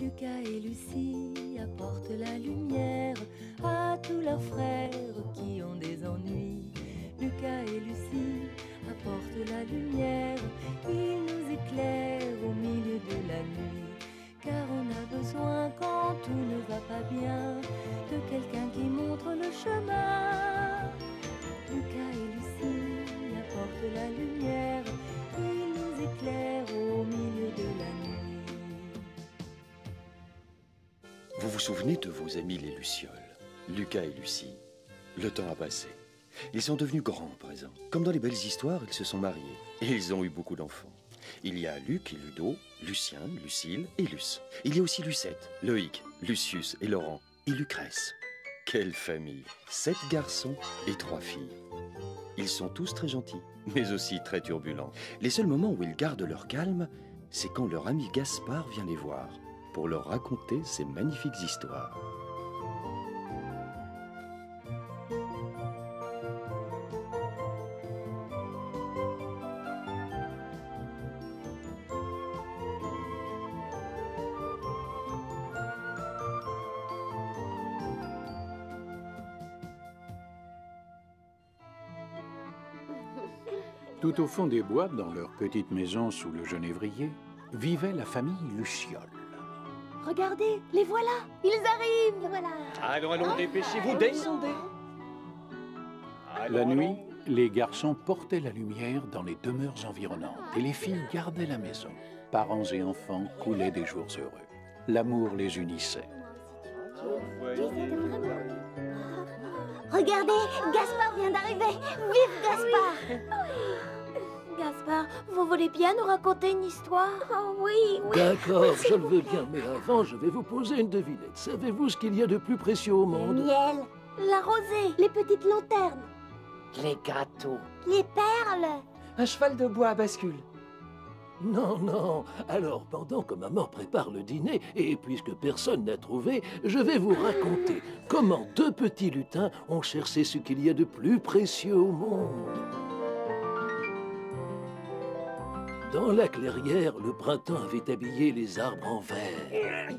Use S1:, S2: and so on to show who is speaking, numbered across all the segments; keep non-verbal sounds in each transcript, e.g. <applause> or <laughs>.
S1: Lucas et Lucie apportent la lumière à tous leurs frères qui ont des ennuis. Lucas et Lucie apportent la lumière, ils nous éclairent au milieu de la nuit. Car on a besoin quand tout ne va pas bien de quelqu'un qui montre le chemin. Lucas et Lucie apportent la lumière, ils nous éclairent au milieu de la nuit.
S2: Vous vous souvenez de vos amis les Lucioles, Lucas et Lucie? Le temps a passé. Ils sont devenus grands à présent. Comme dans les belles histoires, ils se sont mariés. Et ils ont eu beaucoup d'enfants. Il y a Luc et Ludo, Lucien, Lucille et Luce. Il y a aussi Lucette, Loïc, Lucius et Laurent et Lucrèce. Quelle famille Sept garçons et trois filles. Ils sont tous très gentils, mais aussi très turbulents. Les seuls moments où ils gardent leur calme, c'est quand leur ami Gaspard vient les voir pour leur raconter ces magnifiques histoires.
S3: Tout au fond des bois, dans leur petite maison sous le genévrier, vivait la famille Luciole.
S4: Regardez, les voilà Ils arrivent Voilà
S5: Allons, allons, dépêchez-vous, descendez.
S3: La nuit, les garçons portaient la lumière dans les demeures environnantes et les filles gardaient la maison. Parents et enfants coulaient des jours heureux. L'amour les unissait.
S4: Regardez, Gaspard vient d'arriver Vive Gaspard Gaspard, vous voulez bien nous raconter une histoire? Oh oui, oui
S6: D'accord, je le veux bien, mais avant, je vais vous poser une devinette. Savez-vous ce qu'il y a de plus précieux au
S4: Le
S6: monde
S4: miel, la rosée, les petites lanternes,
S7: Les gâteaux.
S4: les perles
S7: Un cheval de bois à bascule.
S6: Non, non. Alors, pendant que maman prépare le dîner, et puisque personne n'a trouvé, je vais vous raconter <gasps> comment deux petits lutins ont cherché ce qu'il y a de plus précieux au monde. Dans la clairière, le printemps avait habillé les arbres en vert.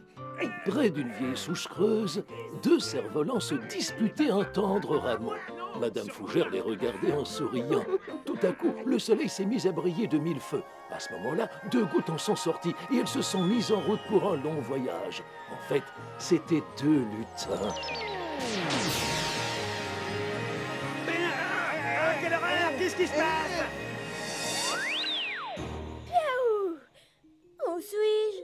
S6: Près d'une vieille souche creuse, deux cerfs-volants se disputaient un tendre rameau. Madame Fougère les regardait en souriant. Tout à coup, le soleil s'est mis à briller de mille feux. À ce moment-là, deux gouttes en sont sorties et elles se sont mises en route pour un long voyage. En fait, c'était deux lutins.
S5: Quelle horreur Qu'est-ce qui se passe?
S4: Suis-je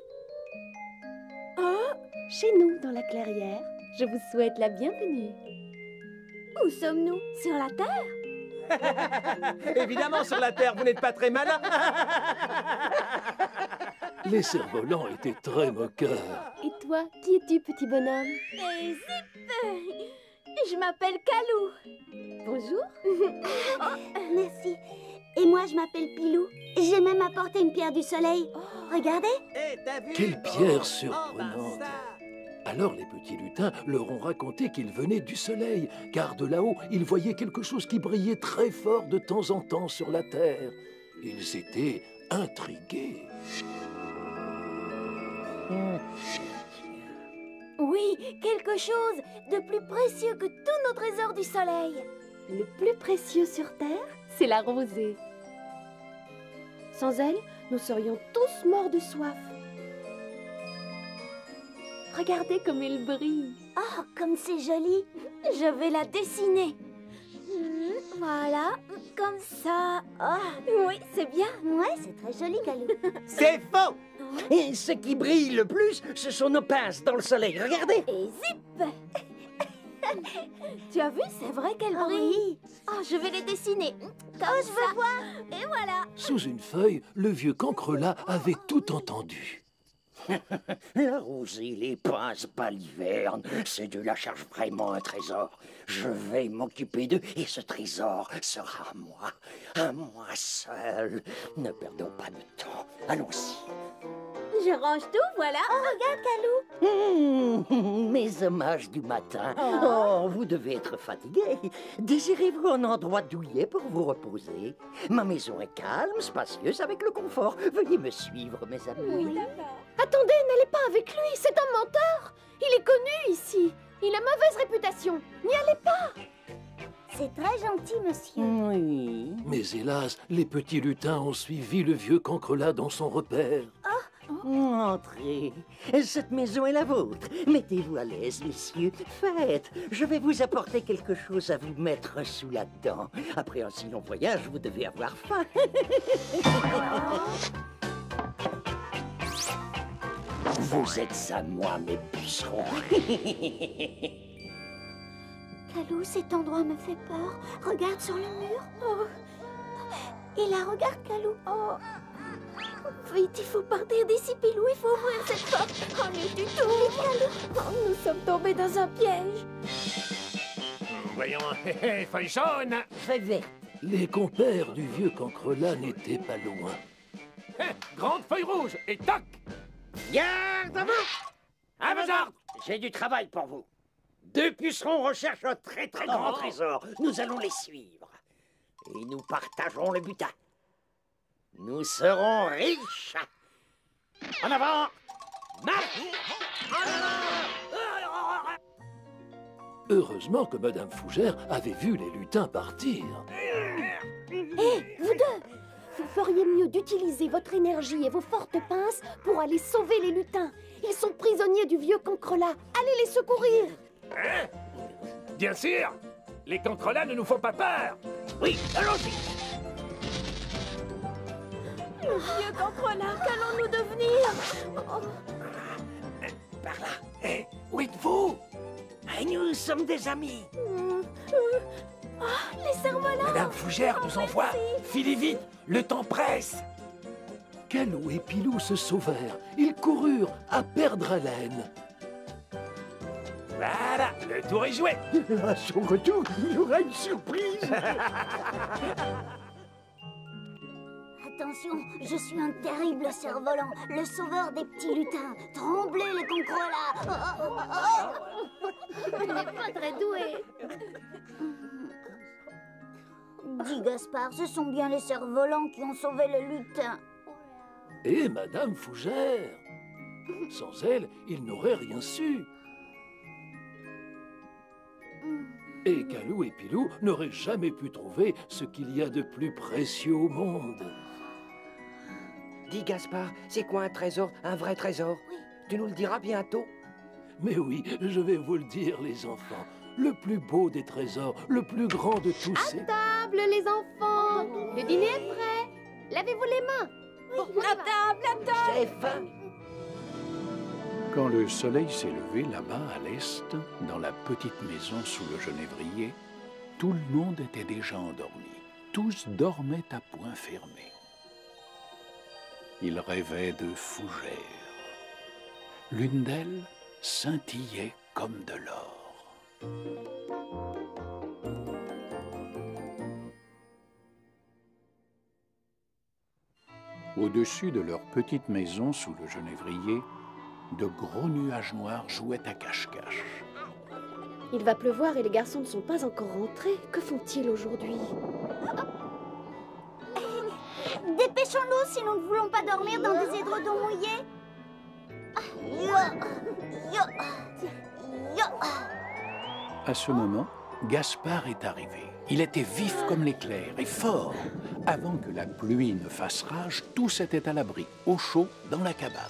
S8: Oh, chez nous, dans la clairière. Je vous souhaite la bienvenue.
S4: Où sommes-nous? Sur la terre? <laughs>
S5: Évidemment, sur la Terre, vous n'êtes pas très malin. <laughs>
S6: Les cerfs-volants étaient très moqueurs.
S8: Et toi, qui es-tu, petit bonhomme?
S4: Et zip Je m'appelle Calou
S8: Bonjour. <laughs>
S4: Merci. Et moi, je m'appelle Pilou. J'ai même apporté une pierre du soleil. Regardez
S5: t'as vu
S6: Quelle pierre
S5: Oh,
S6: surprenante
S5: bah, ça.
S6: Alors les petits lutins leur ont raconté qu'ils venaient du soleil, car de là-haut, ils voyaient quelque chose qui brillait très fort de temps en temps sur la terre. Ils étaient intrigués.
S4: Oui, quelque chose de plus précieux que tous nos trésors du soleil.
S8: Le plus précieux sur Terre, c'est la rosée. Sans elle, nous serions tous morts de soif. Regardez comme elle brille.
S4: Oh, comme c'est joli. Je vais la dessiner. Voilà, comme ça. Oh, oui, c'est bien. Ouais, c'est très joli, Calou. <laughs>
S7: C'est faux Et ce qui brille le plus, ce sont nos pinces dans le soleil. Regardez
S4: Et zip <laughs> Tu as vu, c'est vrai qu'elle brille. Oh, je vais les dessiner. Comme oh, je veux voir. Et voilà.
S6: Sous une feuille, le vieux cancrelat avait tout entendu. <laughs>
S7: La rosée, les pinces, balivernes, ces deux-là cherchent vraiment un trésor. Je vais m'occuper d'eux et ce trésor sera à moi, à moi seul. Ne perdons pas de temps. Allons-y.
S4: Je range tout, voilà. Oh, regarde, Calou.
S7: Mmh, <laughs> mes hommages du matin. Oh, vous devez être fatigué. Désirez-vous un endroit douillet pour vous reposer? Ma maison est calme, spacieuse, avec le confort. Veuillez me suivre, mes amis.
S8: Attendez, n'allez pas
S9: avec lui, c'est un menteur Il est connu ici Il a mauvaise réputation N'y allez pas
S10: C'est très gentil, monsieur.
S7: Oui.
S6: Mais hélas, les petits lutins ont suivi le vieux cancrelat dans son repère.
S7: Entrez. Cette maison est la vôtre. Mettez-vous à l'aise, messieurs. Faites. Je vais vous apporter quelque chose à vous mettre sous la dent. Après un si long voyage, vous devez avoir faim. <laughs> vous êtes à moi, mes pucerons. <laughs>
S10: Calou, cet endroit me fait peur. Regarde sur le mur. Oh. Et là, regarde, Calou. Oh. Vite, il faut partir d'ici, Pilou. Il faut ouvrir cette porte. Oh, mais du tout. Vite, Calou. Oh, nous sommes tombés dans un piège.
S11: Voyons, feuille jaune
S7: Faites vert.
S6: Les compères du vieux cancrelat n'étaient pas loin.
S11: Hé, Grande feuille rouge et toc
S7: Garde à vous
S11: À vos ordres
S7: J'ai du travail pour vous. Deux pucerons recherchent un très très grand
S11: Oh.
S7: trésor. Nous allons les suivre. Et nous partagerons le butin. Nous serons riches. En avant Marche
S6: Heureusement que Madame Fougère avait vu les lutins partir.
S9: Hé, vous deux Vous feriez mieux d'utiliser votre énergie et vos fortes pinces pour aller sauver les lutins. Ils sont prisonniers du vieux cancrelat. Allez les secourir.
S11: Hein? Bien sûr. Les cancrelats ne nous font pas peur.
S7: Oui, allons-y.
S9: Le vieux cancrelat, qu'allons-nous devenir?
S7: Par là.
S11: Hé, où êtes-vous?
S7: Et nous sommes des amis.
S9: Les cerfs-volants
S11: Madame Fougère nous envoie Filez vite Le temps presse
S6: Calou et Pilou se sauvèrent. Ils coururent à perdre haleine.
S11: Voilà, le tour est joué
S6: À son retour, il y aura une surprise. <laughs>
S10: Attention, je suis un terrible cerf-volant, le sauveur des petits lutins. Tremblez, les concrelats <laughs> oh, oh, oh,
S9: n'est pas très doué
S10: oh. <laughs> Dis, Gaspard, ce sont bien les cerfs-volants qui ont sauvé les lutins.
S6: Et Madame Fougère. Sans elle, ils n'auraient rien su. Et Calou et Pilou n'auraient jamais pu trouver ce qu'il y a de plus précieux au monde.
S12: Dis Gaspard, c'est quoi un trésor, un vrai trésor? Tu nous le diras bientôt
S6: Mais oui, je vais vous le dire, les enfants. Le plus beau des trésors, le plus grand de tous ces...
S9: Table, les enfants Le dîner est prêt Lavez-vous les mains À table, à table
S7: J'ai faim.
S3: Quand le soleil s'est levé là-bas à l'est, dans la petite maison sous le genévrier, tout le monde était déjà endormi. Tous dormaient à point fermé. Ils rêvaient de fougères. L'une d'elles scintillait comme de l'or. Au-dessus de leur petite maison sous le genévrier, de gros nuages noirs jouaient à cache-cache.
S9: Il va pleuvoir et les garçons ne sont pas encore rentrés. Que font-ils aujourd'hui?
S10: Dépêchons-nous si nous ne voulons pas dormir dans des édredons mouillés.
S3: À ce moment, Gaspard est arrivé. Il était vif comme l'éclair et fort. Avant que la pluie ne fasse rage, tous étaient à l'abri, au chaud, dans la cabane.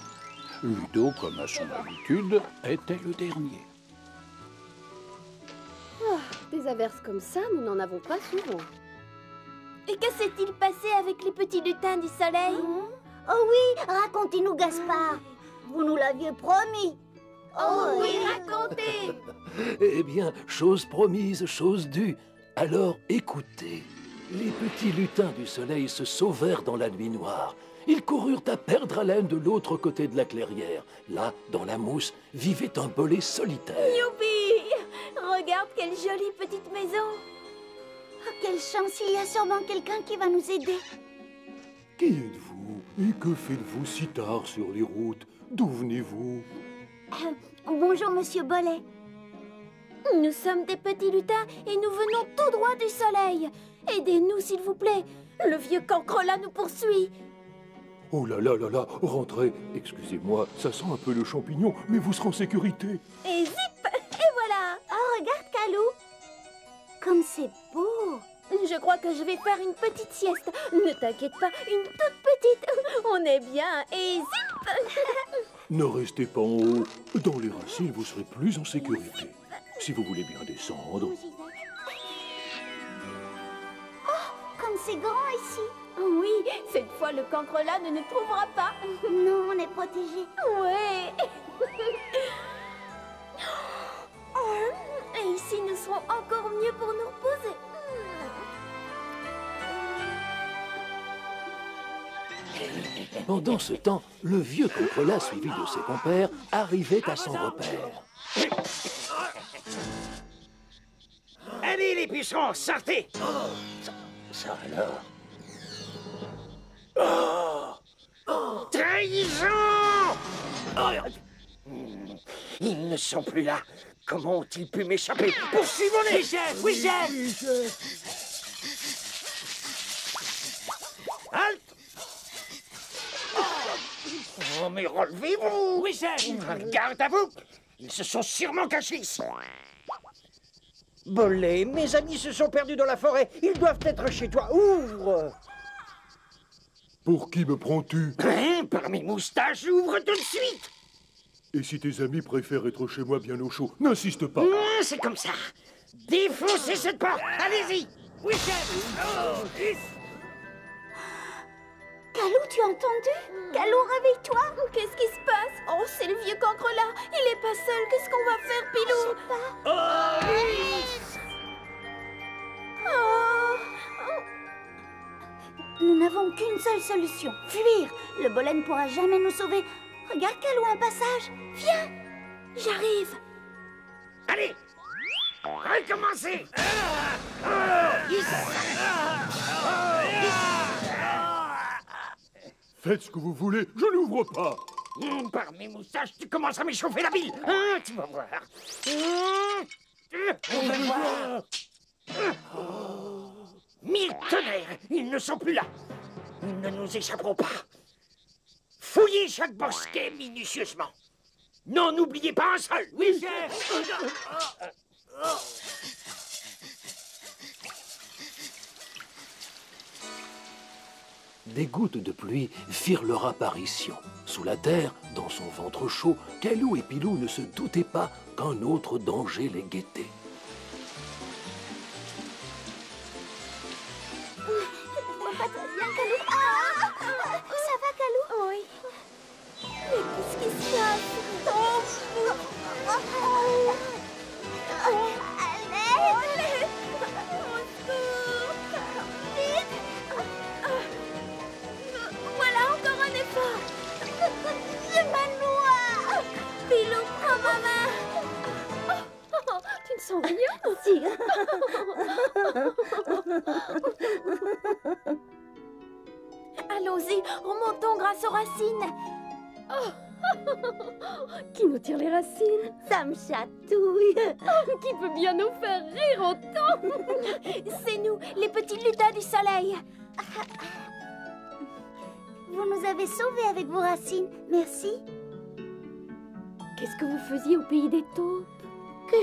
S3: Ludo, comme à son habitude, était le dernier.
S9: Des averses comme ça, nous n'en avons pas souvent.
S10: Et que s'est-il passé avec les petits lutins du soleil Oh oui, racontez-nous, Gaspard. Vous nous l'aviez promis.
S9: Oh oui, racontez <laughs>
S6: Eh bien, chose promise, chose due. Alors écoutez. Les petits lutins du soleil se sauvèrent dans la nuit noire. Ils coururent à perdre haleine de l'autre côté de la clairière. Là, dans la mousse, vivait un bolet solitaire.
S10: Youpi Regarde quelle jolie petite maison. Oh, quelle chance, il y a sûrement quelqu'un qui va nous aider.
S6: Qui êtes-vous? Et que faites-vous si tard sur les routes? D'où venez-vous?
S10: Euh, bonjour, monsieur Bolet. Nous sommes des petits lutins et nous venons tout droit du soleil. Aidez-nous, s'il vous plaît. Le vieux cancrelat nous poursuit.
S6: Oh là là là là, rentrez. Excusez-moi, ça sent un peu le champignon, mais vous serez en sécurité.
S4: Et zip Et voilà Oh, regarde, Calou Comme c'est beau Je crois que je vais faire une petite sieste. Ne t'inquiète pas, une toute petite. On est bien. Et zip
S6: Ne restez pas en haut. Dans les racines, vous serez plus en sécurité. Si vous voulez bien descendre.
S4: Oh, comme c'est grand ici Oui, cette fois le cancrelat ne nous trouvera pas. Non, on est protégé. Ouais. <laughs> Oh, et ici, nous serons encore mieux pour nous reposer.
S6: Pendant ce temps, le vieux cancrelat, suivi de ses compères, arrivait à son repère.
S5: Allez, les pucerons, sortez. Ça, ça alors Oh. Trahison. Hmm, Ils ne sont plus là. Comment ont-ils pu m'échapper? Poursuivons-les.
S10: Oui, chef Oui, chef.
S5: Halte Oh, mais relevez-vous.
S10: Oui, chef.
S5: Garde à vous Ils se sont sûrement cachés ici. Bolé, mes amis se sont perdus dans la forêt. Ils doivent être chez toi. Ouvre
S6: Pour qui me prends-tu <clears throat>
S5: Hein Par mes moustaches, ouvre tout de suite
S6: Et si tes amis préfèrent être chez moi bien au chaud, n'insiste pas.
S5: Ah, C'est comme ça. Défoncez cette porte Allez-y
S10: Oui, chef Oh, yes.
S4: Calou, tu as entendu? Calou, réveille-toi. Qu'est-ce qui se passe? Oh, c'est le vieux cancrelat Il est pas seul, qu'est-ce qu'on va faire, Pilou? Je sais pas.
S10: Oh, oui.
S4: Oh. Nous n'avons qu'une seule solution, fuir. Le bolet ne pourra jamais nous sauver. Regarde, Calou, un passage. Viens. J'arrive.
S5: Allez. Recommencez
S6: Faites ce que vous voulez, je n'ouvre pas.
S5: Hum, Par mes moustaches, tu commences à m'échauffer la bile. Hein, Tu vas voir. Hum, On va voir. Mille tonnerres Ils ne sont plus là. Ils ne nous échapperont pas. Fouillez chaque bosquet minutieusement. Non, n'oubliez pas un seul.
S10: Oui, chef <laughs>
S6: Des gouttes de pluie firent leur apparition. Sous la terre, dans son ventre chaud, Calou et Pilou ne se doutaient pas qu'un autre danger les guettait.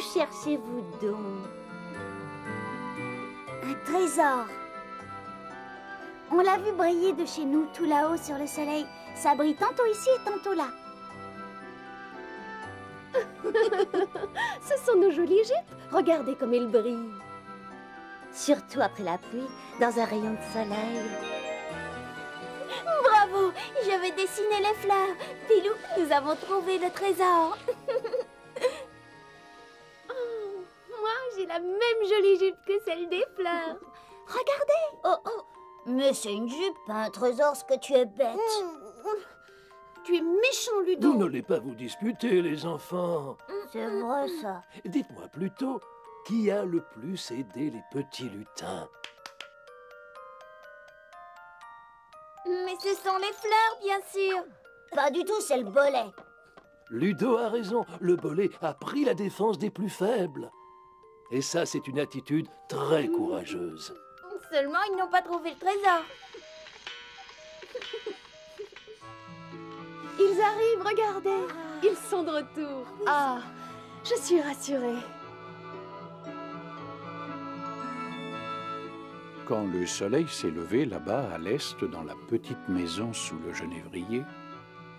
S4: Cherchez-vous donc? Un trésor. On l'a vu briller de chez nous, tout là-haut sur le soleil. Ça brille tantôt ici et tantôt là. <laughs>
S9: Ce sont nos jolies jupes. Regardez comme elles brillent.
S4: Surtout après la pluie, dans un rayon de soleil. Bravo Je vais dessiner les fleurs. Pilou, nous avons trouvé le trésor. <laughs>
S9: J'ai la même jolie jupe que celle des fleurs.
S4: Regardez Oh, oh Mais c'est une jupe, pas un trésor, ce que tu es bête.
S9: Tu es méchant, Ludo.
S6: Vous n'allez pas vous disputer, les enfants.
S4: C'est vrai, ça.
S6: Dites-moi plutôt, qui a le plus aidé les petits lutins?
S4: Mais ce sont les fleurs, bien sûr. Pas du tout, c'est le bolet.
S6: Ludo a raison, le bolet a pris la défense des plus faibles. Et ça, c'est une attitude très courageuse.
S4: Seulement, ils n'ont pas trouvé le trésor. <laughs>
S8: Ils arrivent, regardez Ils sont de retour Ah, je suis rassurée.
S3: Quand le soleil s'est levé là-bas à l'est dans la petite maison sous le genévrier,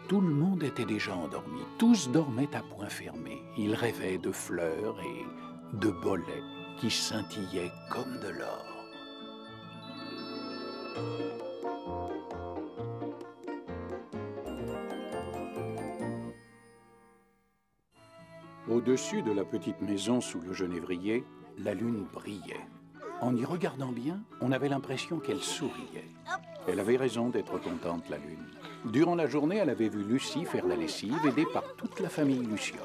S3: tout le monde était déjà endormi. Tous dormaient à point fermé. Ils rêvaient de fleurs et de bolets qui scintillaient comme de l'or. Au-dessus de la petite maison sous le genévrier, la lune brillait. En y regardant bien, on avait l'impression qu'elle souriait. Elle avait raison d'être contente, la lune. Durant la journée, elle avait vu Lucie faire la lessive, aidée par toute la famille Luciole.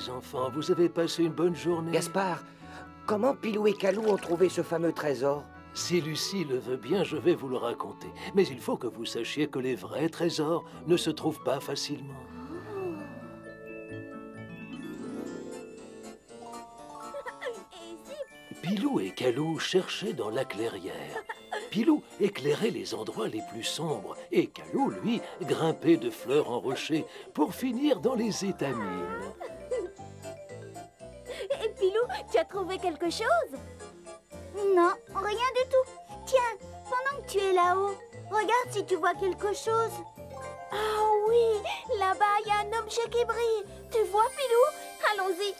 S6: Les enfants, vous avez passé une bonne journée
S12: Gaspard, comment Pilou et Calou ont trouvé ce fameux trésor?
S6: Si Lucie le veut bien, je vais vous le raconter. Mais il faut que vous sachiez que les vrais trésors ne se trouvent pas facilement. Pilou et Calou cherchaient dans la clairière. Pilou éclairait les endroits les plus sombres et Calou, lui, grimpait de fleur en rocher pour finir dans les étamines.
S4: Pilou, tu as trouvé quelque chose? Non, rien du tout. Tiens, pendant que tu es là-haut, regarde si tu vois quelque chose. Ah oui, là-bas, il y a un objet qui brille. Tu vois, Pilou? Allons-y.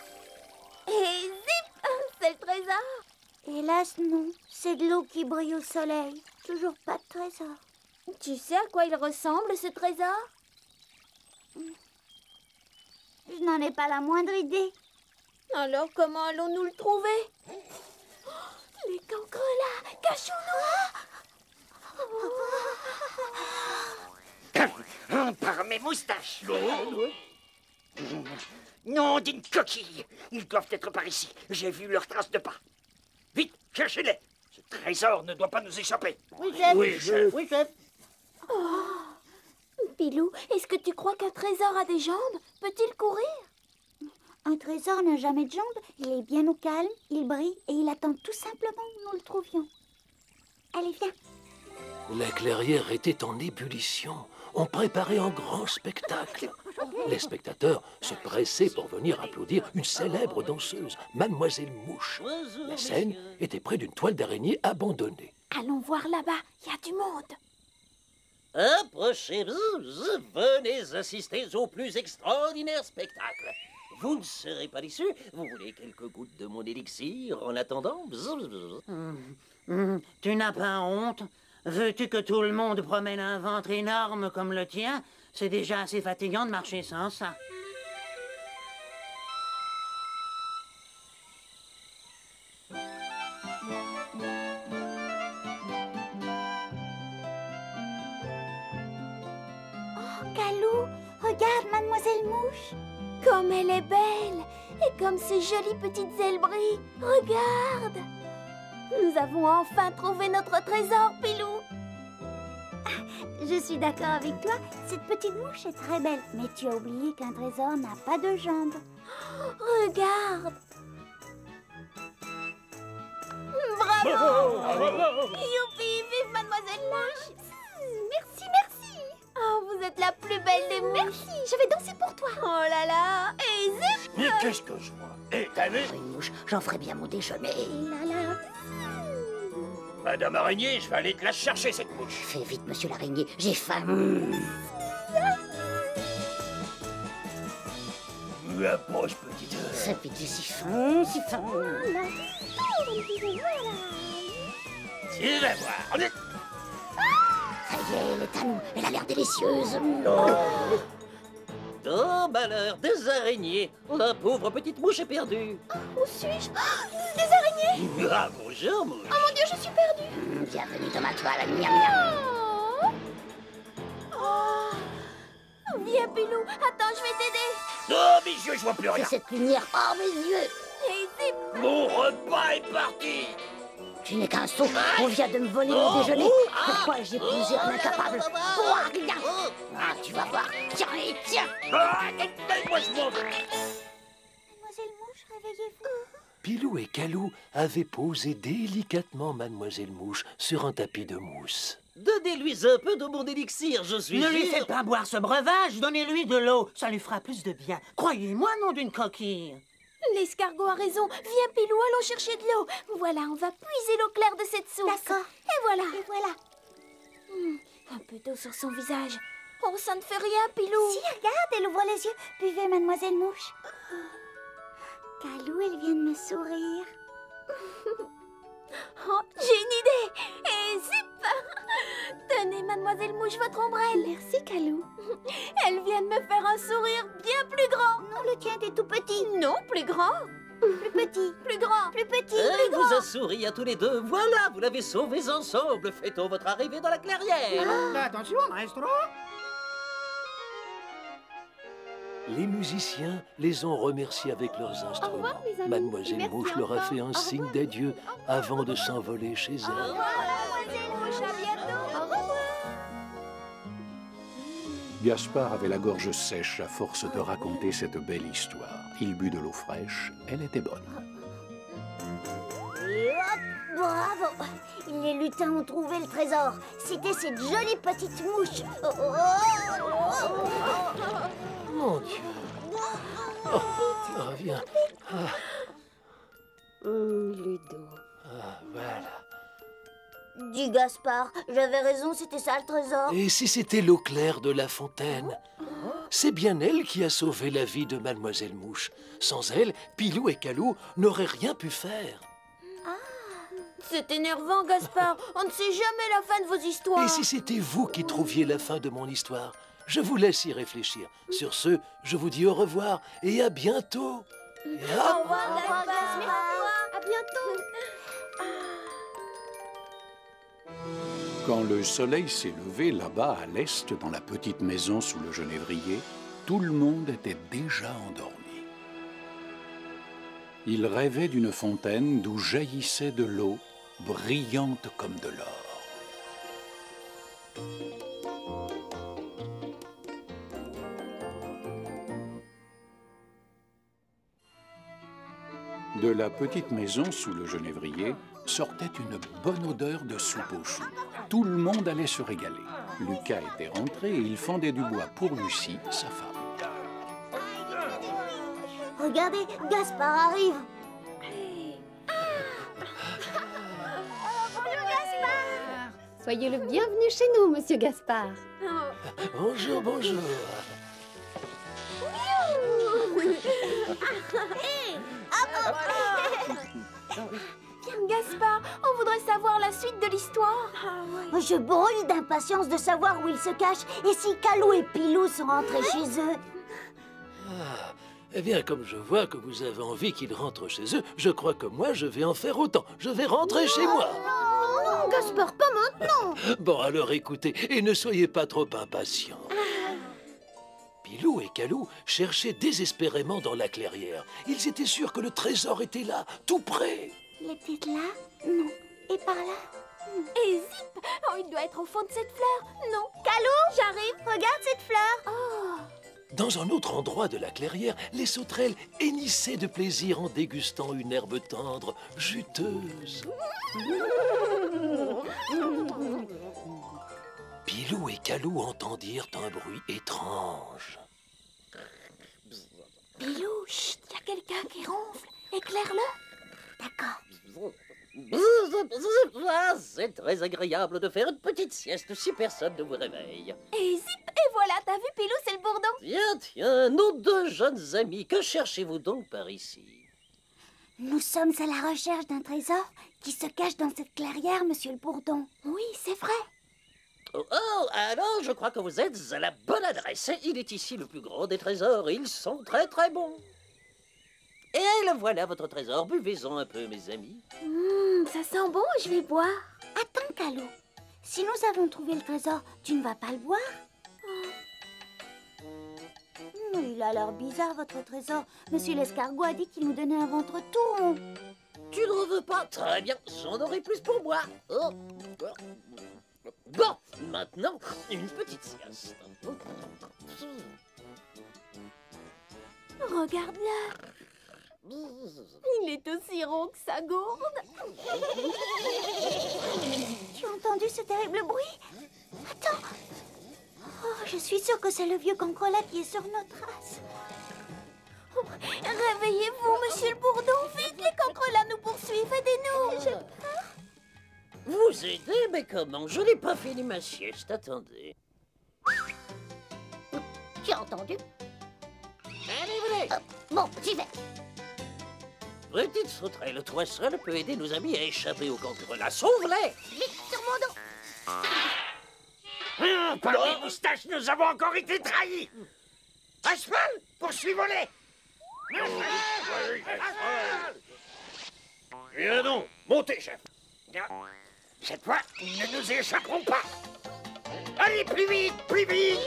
S4: Et zip C'est le trésor. Hélas, non. C'est de l'eau qui brille au soleil. Toujours pas de trésor. Tu sais à quoi il ressemble, ce trésor? Je n'en ai pas la moindre idée. Alors comment allons-nous le trouver? Les cancrelats Cachons-nous <coughs>
S7: Par mes moustaches <coughs> Non, d'une coquille Ils doivent être par ici. J'ai vu leurs traces de pas. Vite, cherchez-les Ce trésor ne doit pas nous échapper.
S4: Oui, chef.
S7: Oui, chef.
S4: Oui, chef. Pilou, est-ce que tu crois qu'un trésor a des jambes? Peut-il courir? Un trésor n'a jamais de jambes. Il est bien au calme, il brille et il attend tout simplement que nous le trouvions. Allez, viens.
S6: La clairière était en ébullition. On préparait un grand spectacle. Les spectateurs se pressaient pour venir applaudir une célèbre danseuse, Mademoiselle Mouche. La scène était près d'une toile d'araignée abandonnée.
S4: Allons voir là-bas, il y a du monde.
S13: Approchez-vous, venez assister au plus extraordinaire spectacle. Vous ne serez pas déçus. Vous voulez quelques gouttes de mon élixir en attendant?
S14: Hum, tu n'as pas honte? Veux-tu que tout le monde promène un ventre énorme comme le tien? C'est déjà assez fatigant de marcher sans ça.
S4: Oh, Calou, regarde Mademoiselle Mouche. Comme elle est belle et comme ses jolies petites ailes brillent. Regarde. Nous avons enfin trouvé notre trésor, Pilou. Je suis d'accord avec toi. Cette petite mouche est très belle. Mais tu as oublié qu'un trésor n'a pas de jambes. Regarde. Bravo Youpi, vive Mademoiselle Mouche Merci, merci Oh, vous êtes la plus belle des merci Je vais danser pour toi Oh là là Et zip
S7: Mais qu'est-ce que je vois? Eh, t'as vu?
S12: Une mouche, j'en ferai bien mon déjeuner.
S4: là là
S7: Madame Araignée, je vais aller te la chercher, cette mouche.
S12: Fais vite, monsieur l'araignée, j'ai faim.
S7: Approche, petite.
S12: Ça fait du siphon, siphon.
S7: Tu vas voir. On est-
S12: Ça y est, elle est à nous. Elle a l'air délicieuse.
S13: Oh, malheur, des araignées. La pauvre petite mouche est perdue.
S4: Où suis-je? Oh, Des araignées
S13: Ah, bonjour, mouche.
S4: Oh mon Dieu, je suis perdue
S12: Hum, Bienvenue dans ma toile, miam miam.
S4: Oh Oh Viens, Pilou Attends, je vais t'aider
S7: Oh, mes yeux, je vois plus
S12: C'est
S7: rien.
S12: cette lumière hors mes yeux.
S4: Et
S7: Mon repas est parti.
S10: Tu n'es qu'un sot. On vient de me voler mon déjeuner. Pourquoi j'ai épousé un incapable Pour rien. Ah, tu vas voir. Tiens, et tiens.
S4: Mademoiselle Mouche, réveillez-vous.
S6: Pilou et Calou avaient posé délicatement Mademoiselle Mouche sur un tapis de mousse.
S13: Donnez-lui un peu de mon élixir, je suis
S14: Ne lui faites pas boire ce breuvage, donnez-lui de l'eau. Ça lui fera plus de bien. Croyez-moi, nom d'une coquille.
S4: L'escargot a raison. Viens, Pilou, allons chercher de l'eau. Voilà, on va puiser l'eau claire de cette source.
S10: D'accord.
S4: Et voilà.
S10: Et voilà.
S4: Hmm, un peu d'eau sur son visage. Oh, ça ne fait rien, Pilou.
S10: Si, regarde, elle ouvre les yeux. Buvez, mademoiselle Mouche. Calou, elle vient de me sourire. <laughs>
S4: Oh, j'ai une idée. Et zip <laughs> Tenez, mademoiselle Mouche, votre ombrelle.
S10: Merci, Calou. <laughs>
S4: Elle vient de me faire un sourire bien plus grand.
S10: Non, le tien était tout petit.
S4: Non, plus grand.
S10: Plus petit. <laughs>
S4: Plus grand.
S10: Plus petit.
S13: Elle vous a souri à tous les deux. Voilà, vous l'avez sauvés ensemble. Fêtons votre arrivée dans la clairière.
S14: Attention, maestro.
S6: Les musiciens les ont remerciés avec leurs instruments.
S4: revoir, mes amis.
S6: Mademoiselle
S4: Merci
S6: Mouche leur a fait un
S4: Au
S6: signe
S4: revoir.
S6: d'adieu avant de s'envoler chez elle.
S4: Mademoiselle Mouche, à bientôt. Au revoir.
S3: Gaspard avait la gorge sèche à force de raconter cette belle histoire. Il but de l'eau fraîche, elle était bonne.
S10: Et hop, bravo. Les lutins ont trouvé le trésor. C'était cette jolie petite mouche. Oh, oh, oh.
S6: Mon Dieu. Oh, reviens.
S10: Hum, Ludo.
S6: Ah, voilà.
S10: Dis Gaspard, j'avais raison, c'était ça le trésor.
S6: Et si c'était l'eau claire de la fontaine? C'est bien elle qui a sauvé la vie de Mademoiselle Mouche. Sans elle, Pilou et Calou n'auraient rien pu faire.
S4: C'est énervant, Gaspard. On ne sait jamais la fin de vos histoires.
S6: Et si c'était vous qui trouviez la fin de mon histoire? Je vous laisse y réfléchir. Sur ce, je vous dis au revoir et à bientôt. Et hop
S4: Au revoir.
S10: À bientôt.
S3: Quand le soleil s'est levé là-bas à l'est, dans la petite maison sous le genévrier, tout le monde était déjà endormi. Il rêvait d'une fontaine d'où jaillissait de l'eau, brillante comme de l'or. De la petite maison sous le genévrier sortait une bonne odeur de soupe aux choux. Tout le monde allait se régaler. Lucas était rentré et il fendait du bois pour Lucie, sa femme.
S10: Regardez, Gaspard arrive.
S9: Soyez le bienvenu chez nous, monsieur Gaspard.
S6: Bonjour, bonjour. <laughs>
S4: Viens, Gaspard. On voudrait savoir la suite de l'histoire.
S10: Je brûle d'impatience de savoir où il se cache et si Calou et Pilou sont rentrés chez eux.
S6: Ah, eh bien, comme je vois que vous avez envie qu'ils rentrent chez eux, je crois que moi, je vais en faire autant. Je vais rentrer chez moi.
S10: Non, Gaspard, pas maintenant.
S6: Bon, alors écoutez, et ne soyez pas trop impatients. Pilou et Calou cherchaient désespérément dans la clairière. Ils étaient sûrs que le trésor était là, tout près.
S10: Il était là Non. Et par là
S4: Et zip Oh, il doit être au fond de cette fleur. Non. Calou, j'arrive.
S10: Regarde cette fleur.
S4: Oh.
S6: Dans un autre endroit de la clairière, les sauterelles hennissaient de plaisir en dégustant une herbe tendre, juteuse. <laughs> Pilou et Calou entendirent un bruit étrange.
S4: Pilou, chut, il y a quelqu'un qui ronfle. Éclaire-le.
S10: D'accord.
S13: C'est très agréable de faire une petite sieste si personne ne vous réveille.
S4: Et zip, et voilà, t'as vu, Pilou, c'est le bourdon.
S13: Tiens, tiens, nos deux jeunes amis, que cherchez-vous donc par ici?
S10: Nous sommes à la recherche d'un trésor qui se cache dans cette clairière, monsieur le bourdon.
S4: Oui, c'est vrai.
S13: Oh, oh, alors je crois que vous êtes à la bonne adresse. Il est ici le plus grand des trésors. Ils sont très très bons. Et le voilà votre trésor. Buvez-en un peu, mes amis.
S4: Hum, ça sent bon, je vais boire.
S10: Attends, Calou. Si nous avons trouvé le trésor, tu ne vas pas le boire? Hmm, Il a l'air bizarre, votre trésor. Monsieur l'escargot a dit qu'il nous donnait un ventre tout rond.
S13: Tu ne veux pas? Très bien, j'en aurai plus pour moi. Oh. Bon, maintenant, une petite sieste.
S4: Regarde-le. Il est aussi rond que sa gourde. Tu as entendu ce terrible bruit? Attends. Oh, je suis sûre que c'est le vieux cancrolat qui est sur nos traces. Oh, Réveillez-vous, monsieur le bourdon. Vite, les cancrelats nous poursuivent. J'ai.
S13: Vous aider Mais comment Je n'ai pas fini ma sieste, attendez.
S4: Tu as entendu
S13: Allez, venez
S4: Bon, j'y vais.
S13: Petite sauterelle, toi seul peux aider nos amis à échapper au cancrelat. Sauve-les
S4: Vite, sur mon dos.
S5: Hum, par les moustaches, nous avons encore été trahis À cheval Poursuivons-les Viens donc, montez, chef Cette fois, ils ne nous échapperont pas Allez, plus vite, plus vite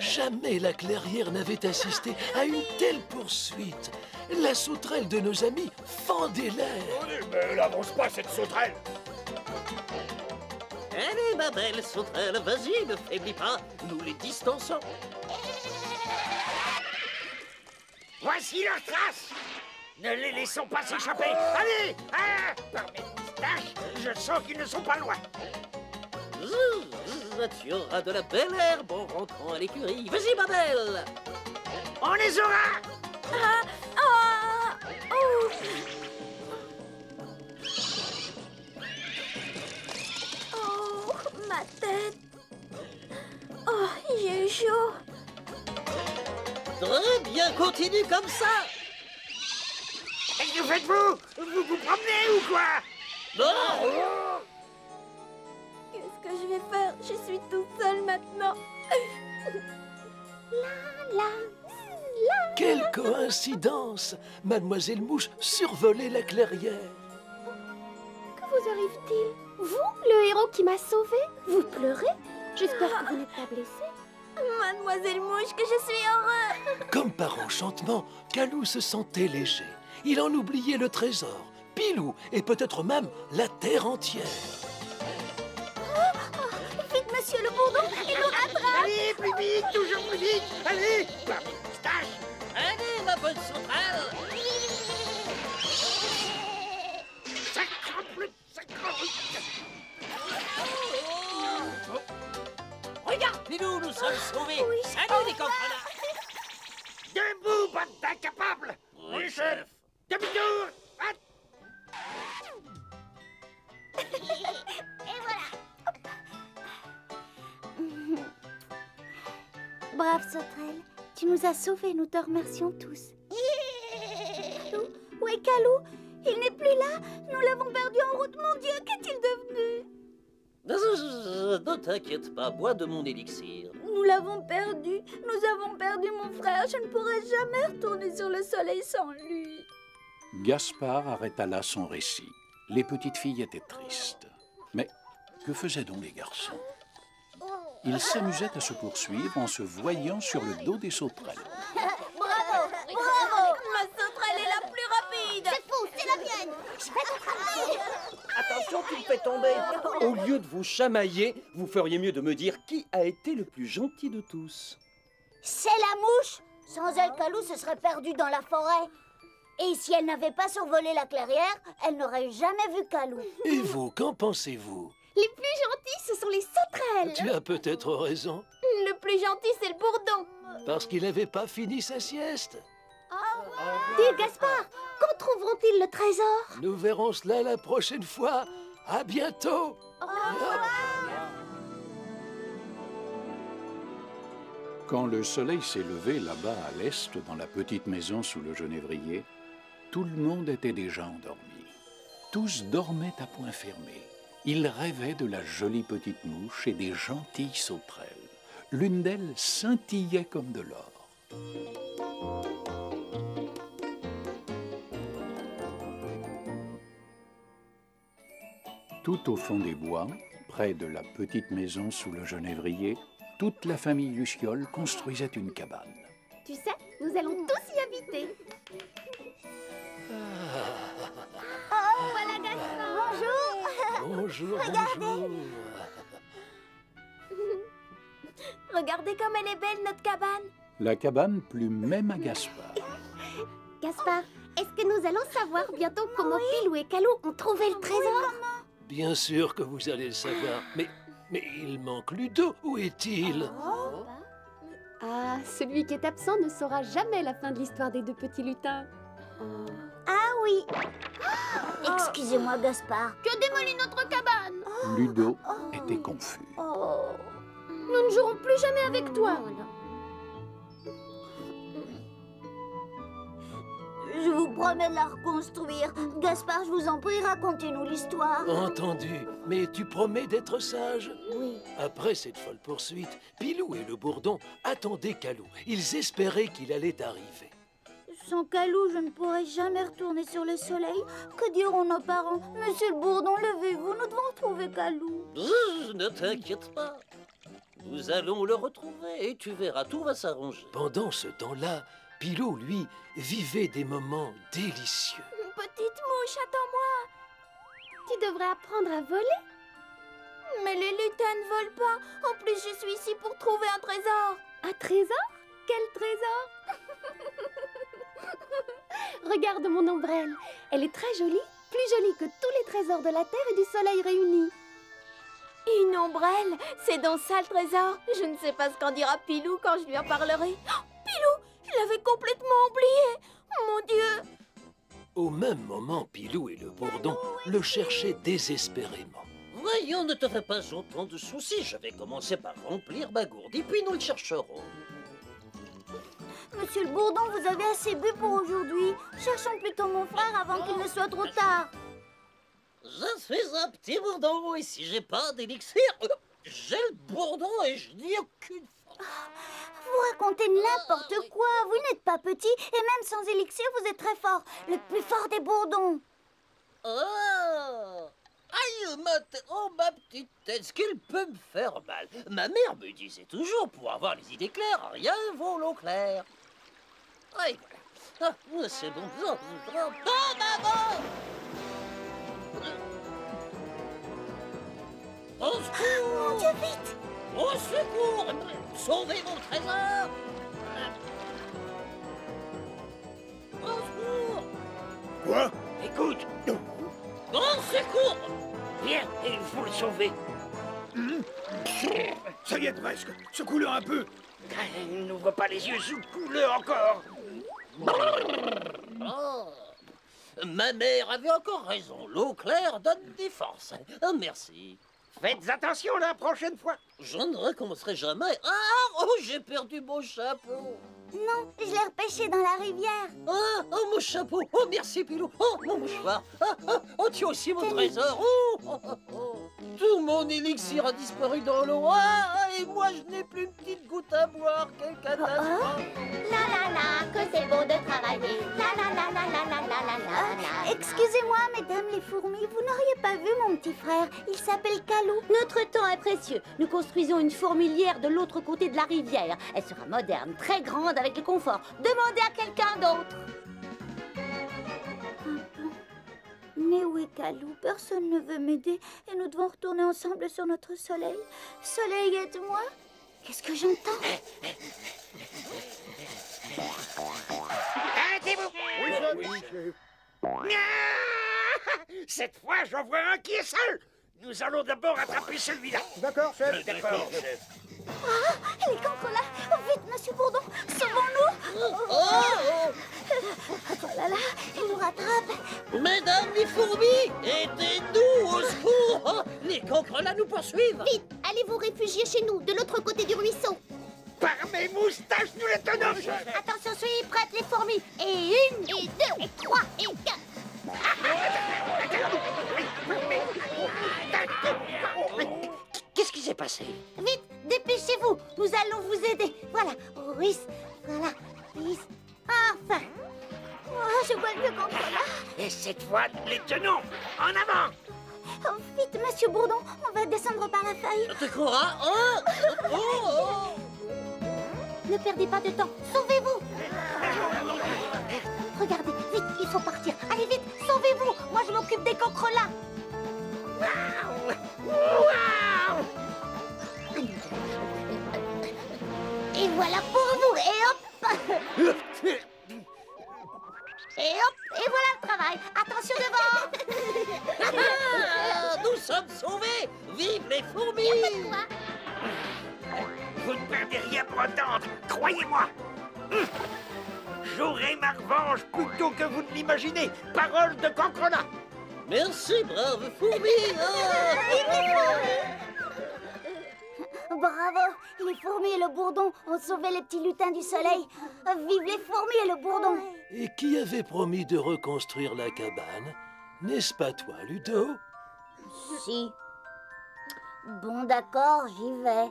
S6: Jamais la clairière n'avait assisté à une telle poursuite. La sauterelle de nos amis fendait l'air.
S5: Mais elle avance pas, cette sauterelle
S13: Allez, ma belle sauterelle, vas-y, ne faiblis pas. Nous les distançons.
S5: Voici leurs traces Ne les laissons pas s'échapper Allez ah, Je sens qu'ils ne sont pas loin
S13: Tu auras de la belle herbe en rentrant à l'écurie. Vas-y, ma belle
S5: On les aura
S4: Ah, ah, oh. Oh, ma tête. Oh, j'ai eu chaud.
S13: Très bien, continue comme ça
S5: Qu'est-ce que faites-vous Vous vous promenez ou quoi?
S4: Qu'est-ce que je vais faire? Je suis tout seul maintenant. <laughs> La, la, la.
S6: Quelle coïncidence Mademoiselle Mouche survolait la clairière.
S8: Que vous arrive-t-il? Vous, le héros qui m'a sauvé Vous pleurez? J'espère que vous n'êtes pas blessé.
S4: Mademoiselle Mouche, que je suis heureux.
S6: Comme par enchantement, Calou se sentait léger. Il en oubliait le trésor, Pilou et peut-être même la terre entière.
S4: Vite, monsieur le bourdon, il nous rattrape.
S5: Allez, plus vite, toujours plus vite. Allez Par mes moustaches
S13: Allez, ma bonne sauterelle
S5: Ça crame, ça crame
S13: Regarde, Pilou, nous sommes sauvés. Salut, les cancrelats
S4: sauvés, nous te remercions tous. Calou Où est Calou Il n'est plus là Nous l'avons perdu en route, mon Dieu, qu'est-il devenu?
S13: Ne t'inquiète pas, bois de mon élixir.
S4: Nous l'avons perdu, nous avons perdu mon frère, je ne pourrai jamais retourner sur le soleil sans lui.
S3: Gaspard arrêta là son récit. Les petites filles étaient tristes. Mais que faisaient donc les garçons? Ils s'amusaient à se poursuivre en se voyant sur le dos des sauterelles.
S4: Bravo Bravo Ma sauterelle est la plus rapide C'est fou, c'est la mienne Je vais t'attraper
S15: Attention, tu me fais tomber Au lieu de vous chamailler, vous feriez mieux de me dire qui a été le plus gentil de tous.
S4: C'est la mouche Sans elle, Calou se serait perdue dans la forêt. Et si elle n'avait pas survolé la clairière, elle n'aurait jamais vu Calou.
S6: Et vous, qu'en pensez-vous?
S8: Les plus gentils, ce sont les sauterelles.
S6: Tu as peut-être raison,
S4: Le plus gentil, c'est le bourdon.
S6: parce qu'il n'avait pas fini sa sieste.
S8: Dis, Gaspard, quand trouveront-ils le trésor?
S6: Nous verrons cela la prochaine fois. À bientôt.
S3: Quand le soleil s'est levé là-bas à l'est, dans la petite maison sous le genévrier, tout le monde était déjà endormi. Tous dormaient à point fermé. Ils rêvaient de la jolie petite mouche et des gentilles sauterelles. L'une d'elles scintillait comme de l'or. Tout au fond des bois, près de la petite maison sous le genévrier, toute la famille Luciole construisait une cabane.
S8: Tu sais, nous allons tous y habiter.
S10: Bonjour.
S6: Bonjour,
S10: Regardez.
S6: bonjour.
S10: Regardez comme elle est belle, notre cabane.
S3: La cabane plut même à Gaspard. <laughs>
S8: Gaspard, est-ce que nous allons savoir bientôt comment Pilou et Calou ont trouvé le trésor
S6: Bien sûr que vous allez le savoir. Mais, mais il manque Ludo. Où est-il?
S9: Ah, celui qui est absent ne saura jamais la fin de l'histoire des deux petits lutins.
S10: Ah oui. <gasps> Excusez-moi, Gaspard.
S8: Que démolit notre cabane
S3: Ludo était confus.
S8: Nous ne jouerons plus jamais avec toi.
S10: Je vous promets de la reconstruire. Gaspard, je vous en prie, racontez-nous l'histoire.
S6: Entendu. Mais tu promets d'être sage
S10: Oui.
S6: Après cette folle poursuite, Pilou et le bourdon attendaient Calou. Ils espéraient qu'il allait arriver.
S10: Sans Calou, je ne pourrai jamais retourner sur le soleil. Que diront nos parents? Monsieur le Bourdon, levez-vous, nous devons retrouver Calou.
S13: Ne t'inquiète pas. Nous allons le retrouver et tu verras, tout va s'arranger.
S6: Pendant ce temps-là, Pilou, lui, vivait des moments délicieux.
S10: Petite mouche, attends-moi.
S8: Tu devrais apprendre à voler.
S10: Mais les lutins ne volent pas. En plus, je suis ici pour trouver un trésor.
S9: Un trésor? Quel trésor? <laughs> <laughs> Regarde mon ombrelle. Elle est très jolie, plus jolie que tous les trésors de la Terre et du Soleil réunis.
S10: Une ombrelle C'est dans ça le trésor Je ne sais pas ce qu'en dira Pilou quand je lui en parlerai. Oh, <gasps> Pilou Je l'avais complètement oublié Mon Dieu
S6: Au même moment, Pilou et le bourdon le cherchaient désespérément.
S13: Voyons, ne te fais pas autant de soucis. Je vais commencer par remplir ma gourde et puis nous le chercherons.
S10: Monsieur le Bourdon, vous avez assez bu pour aujourd'hui. Cherchons plutôt mon frère avant qu'il ne soit trop tard.
S13: Je suis un petit bourdon et si j'ai pas d'élixir, euh, j'ai le bourdon et je n'ai aucune force.
S10: Vous racontez n'importe quoi. Vous n'êtes pas petit et même sans élixir, vous êtes très fort. Le plus fort des bourdons.
S13: Oh Aïe, ma tête, oh ma petite tête, ce qu'il peut me faire mal. Ma mère me disait toujours, pour avoir les idées claires, rien vaut l'eau claire. Aïe, voilà. Ah, c'est bon. Oh, oh, maman Au secours.
S10: Mon Dieu, vite.
S13: Au secours. Sauvez mon trésor. Au secours.
S5: Quoi?
S16: Écoute,
S13: Au secours
S16: viens, il faut le sauver.
S5: Ça y est presque. Secoue-le un peu.
S16: Il n'ouvre pas les yeux sous couleur encore.
S13: Oh. Ma mère avait encore raison. L'eau claire donne des forces. Ah, merci.
S5: Faites attention la prochaine fois.
S13: Je ne recommencerai jamais. Ah, oh, j'ai perdu mon chapeau.
S10: Non, je l'ai repêché dans la rivière.
S13: Ah, oh, mon chapeau. Oh, merci, Pilou. Oh, mon mouchoir. Ah, ah, oh, tu as aussi mon trésor. Oh, oh, oh, oh tout mon élixir a disparu dans l'eau. Ah, et moi, je n'ai plus une petite goutte à boire. Quelle catastrophe. Ah, ah.
S8: La la la, que c'est bon de travailler. La la la la la la la la euh,
S10: Excusez-moi, mesdames les fourmis, vous n'auriez pas vu mon petit frère. Il s'appelle Calou.
S8: Notre temps est précieux. Nous construisons une fourmilière de l'autre côté de la rivière. Elle sera moderne, très grande, avec le confort. Demandez à quelqu'un d'autre.
S10: Où est Calou Personne ne veut m'aider et nous devons retourner ensemble sur notre soleil. Soleil, aide-moi. Qu'est-ce que j'entends?
S5: Arrêtez-vous Ah Cette fois, j'en vois un qui est seul. Nous allons d'abord attraper celui-là.
S17: D'accord, chef.
S5: D'accord, chef.
S10: Ah Les cancres là Vite, monsieur Bourdon Sauvons-nous
S13: Oh,
S10: Oh là là Il nous rattrape
S13: Mesdames les fourmis, aidez-nous au secours. Oh, les cancres là nous poursuivent.
S8: Vite, allez vous réfugier chez nous, de l'autre côté du ruisseau.
S5: Par mes moustaches, nous les tenons.
S8: Attention, soyez prêtes les fourmis. Et une, et deux, et trois, et quatre.
S16: Qu'est-ce qui s'est passé?
S10: Vite, dépêchez-vous Nous allons vous aider Voilà, Ruisse, voilà, Ruisse, enfin Oh, je vois le là
S5: Et cette fois, les tenons. En avant
S10: Oh, Vite, monsieur Bourdon, on va descendre par la faille
S13: Tu croiras <laughs> Oh, oh, oh.
S8: Ne perdez pas de temps, sauvez-vous.
S4: regardez, vite, il faut partir. Allez vite, sauvez-vous. Moi, je m'occupe des cancrelats. Et voilà pour vous. Et hop. Et hop, et voilà le travail. Attention devant.
S13: Ah, nous sommes sauvés Vive les fourmis
S5: Vous ne perdez rien pour entendre, croyez-moi. J'aurai ma revanche plutôt que vous ne l'imaginez. Parole de cancrena.
S13: Merci, brave fourmi.
S4: Bravo, les fourmis et le bourdon ont sauvé les petits lutins du soleil. Vive les fourmis et le bourdon.
S6: Et qui avait promis de reconstruire la cabane N'est-ce pas toi, Ludo?
S4: Si. Bon, d'accord, j'y vais.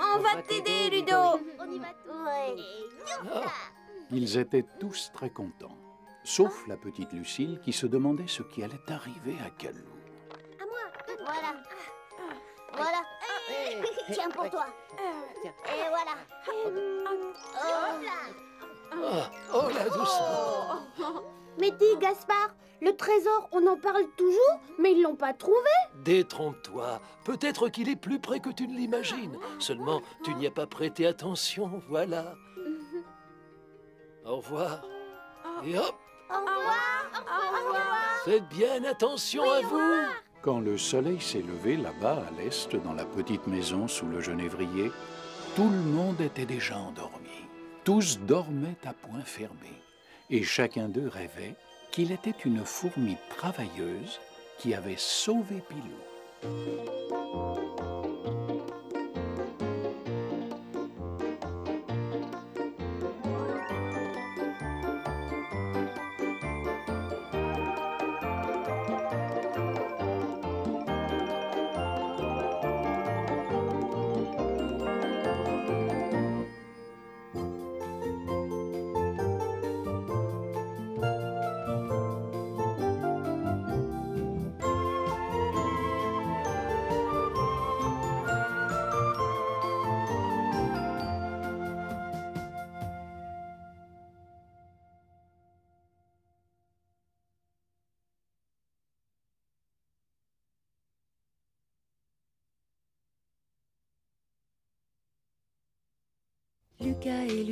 S9: On, va t'aider, Ludo.
S4: On y va tous.
S3: Ah. Ils étaient tous très contents, sauf la petite Lucille qui se demandait ce qui allait arriver à Calou.
S4: À moi. Voilà. Voilà. Tiens pour toi. Et voilà. Oh là.
S6: Oh la douceur
S8: Mais dis, Gaspard, le trésor, on en parle toujours, mais ils l'ont pas trouvé.
S6: Détrompe-toi, peut-être qu'il est plus près que tu ne l'imagines. Seulement, tu n'y as pas prêté attention, voilà. Au revoir. Et hop,
S4: Au revoir. Au revoir.
S6: faites bien attention à vous.
S3: Quand le soleil s'est levé là-bas à l'est, dans la petite maison sous le genévrier, tout le monde était déjà endormi. Tous dormaient à point fermé, et chacun d'eux rêvait qu'il était une fourmi travailleuse qui avait sauvé Pilou.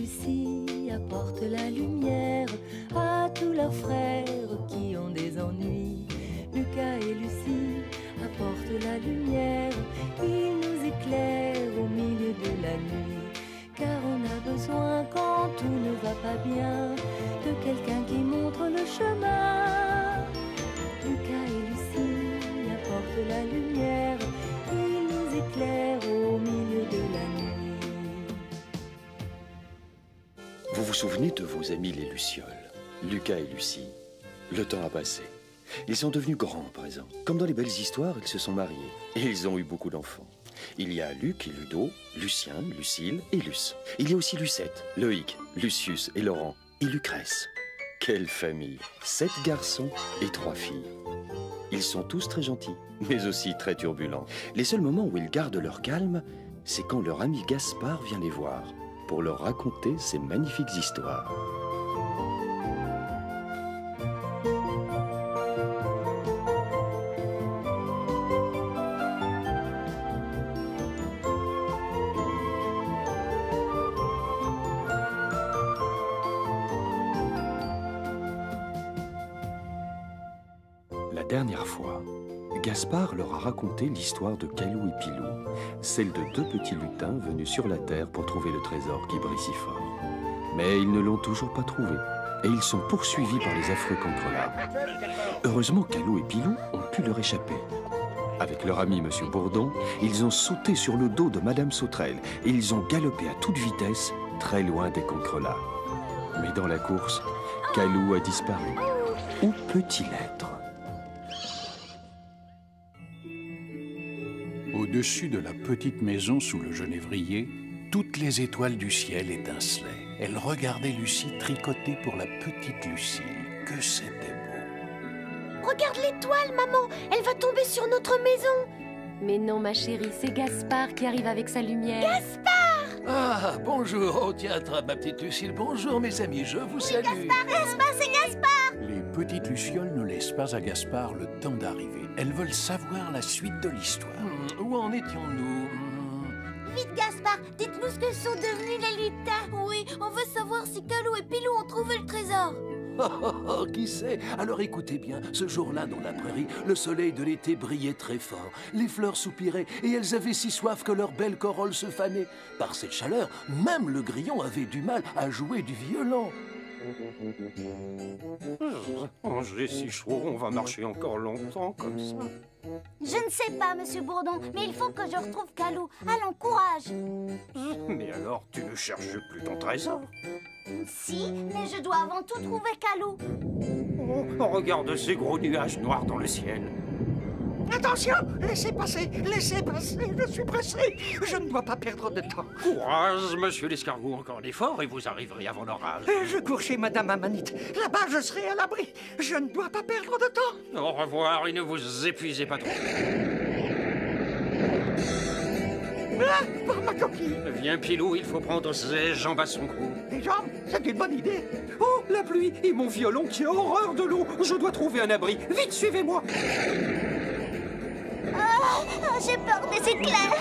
S1: Lucie apportent la lumière à tous leurs frères qui ont des ennuis. Lucas et Lucie apportent la lumière, ils nous éclairent au milieu de la nuit. Car on a besoin quand tout ne va pas bien de quelqu'un qui montre le chemin.
S2: Souvenez de vos amis les Lucioles, Lucas et Lucie? Le temps a passé. Ils sont devenus grands à présent. Comme dans les belles histoires, ils se sont mariés. Et ils ont eu beaucoup d'enfants. Il y a Luc et Ludo, Lucien, Lucille et Luce. Il y a aussi Lucette, Loïc, Lucius et Laurent et Lucrèce. Quelle famille Sept garçons et trois filles. Ils sont tous très gentils, mais aussi très turbulents. Les seuls moments où ils gardent leur calme, c'est quand leur ami Gaspard vient les voir pour leur raconter ces magnifiques histoires. Raconté l'histoire de Calou et Pilou, celle de deux petits lutins venus sur la terre pour trouver le trésor qui brille si fort. Mais ils ne l'ont toujours pas trouvé, et ils sont poursuivis par les affreux cancrelats. Heureusement, Calou et Pilou ont pu leur échapper. Avec leur ami Monsieur Bourdon, ils ont sauté sur le dos de Madame Sauterelle et ils ont galopé à toute vitesse, très loin des cancrelats. Mais dans la course, Calou a disparu. Où peut-il être
S3: Au-dessus de la petite maison sous le genévrier, toutes les étoiles du ciel étincelaient. Elle regardait Lucie tricoter pour la petite Lucie. Que c'était beau.
S8: Regarde l'étoile, maman Elle va tomber sur notre maison
S9: Mais non, ma chérie, c'est Gaspard qui arrive avec sa lumière.
S8: Gaspard
S6: Ah, bonjour. Oh, tiens, attrape ma petite Lucille. Bonjour, mes amis, je vous salue.
S4: Gaspard, Gaspard, c'est Gaspard
S3: Les petites lucioles ne laissent pas à Gaspard le temps d'arriver. Elles veulent savoir la suite de l'histoire.
S6: Où en étions-nous.
S4: Vite, Gaspard, dites-nous ce que sont devenus les lutins. Oui, on veut savoir si Calou et Pilou ont trouvé le trésor. <laughs>
S6: Oh, oh, oh, qui sait Alors écoutez bien, ce jour-là dans la prairie, le soleil de l'été brillait très fort. Les fleurs soupiraient et elles avaient si soif que leurs belles corolles se fanaient. Par cette chaleur, même le grillon avait du mal à jouer du violon.
S15: Oh, j'ai si chaud, on va marcher encore longtemps comme ça.
S4: Je ne sais pas, monsieur Bourdon, mais il faut que je retrouve Calou. Allons, courage <laughs>
S15: Mais alors, tu ne cherches plus ton trésor
S4: Si, mais je dois avant tout trouver Calou.
S15: Oh, regarde ces gros nuages noirs dans le ciel.
S5: Attention, laissez passer, laissez passer, je suis pressé. Je ne dois pas perdre de temps.
S15: Courage, monsieur l'escargot, encore un effort et vous arriverez avant l'orage.
S5: Je cours chez Madame Amanite. Là-bas, je serai à l'abri. Je ne dois pas perdre de temps.
S15: Au revoir et ne vous épuisez pas trop.
S5: Ah, par ma coquille.
S15: Viens, Pilou, il faut prendre ses jambes à son cou.
S5: Les jambes, c'est une bonne idée.
S15: Oh, la pluie et mon violon qui a horreur de l'eau. Je dois trouver un abri. Vite, suivez-moi.
S4: Ah, j'ai peur des éclairs.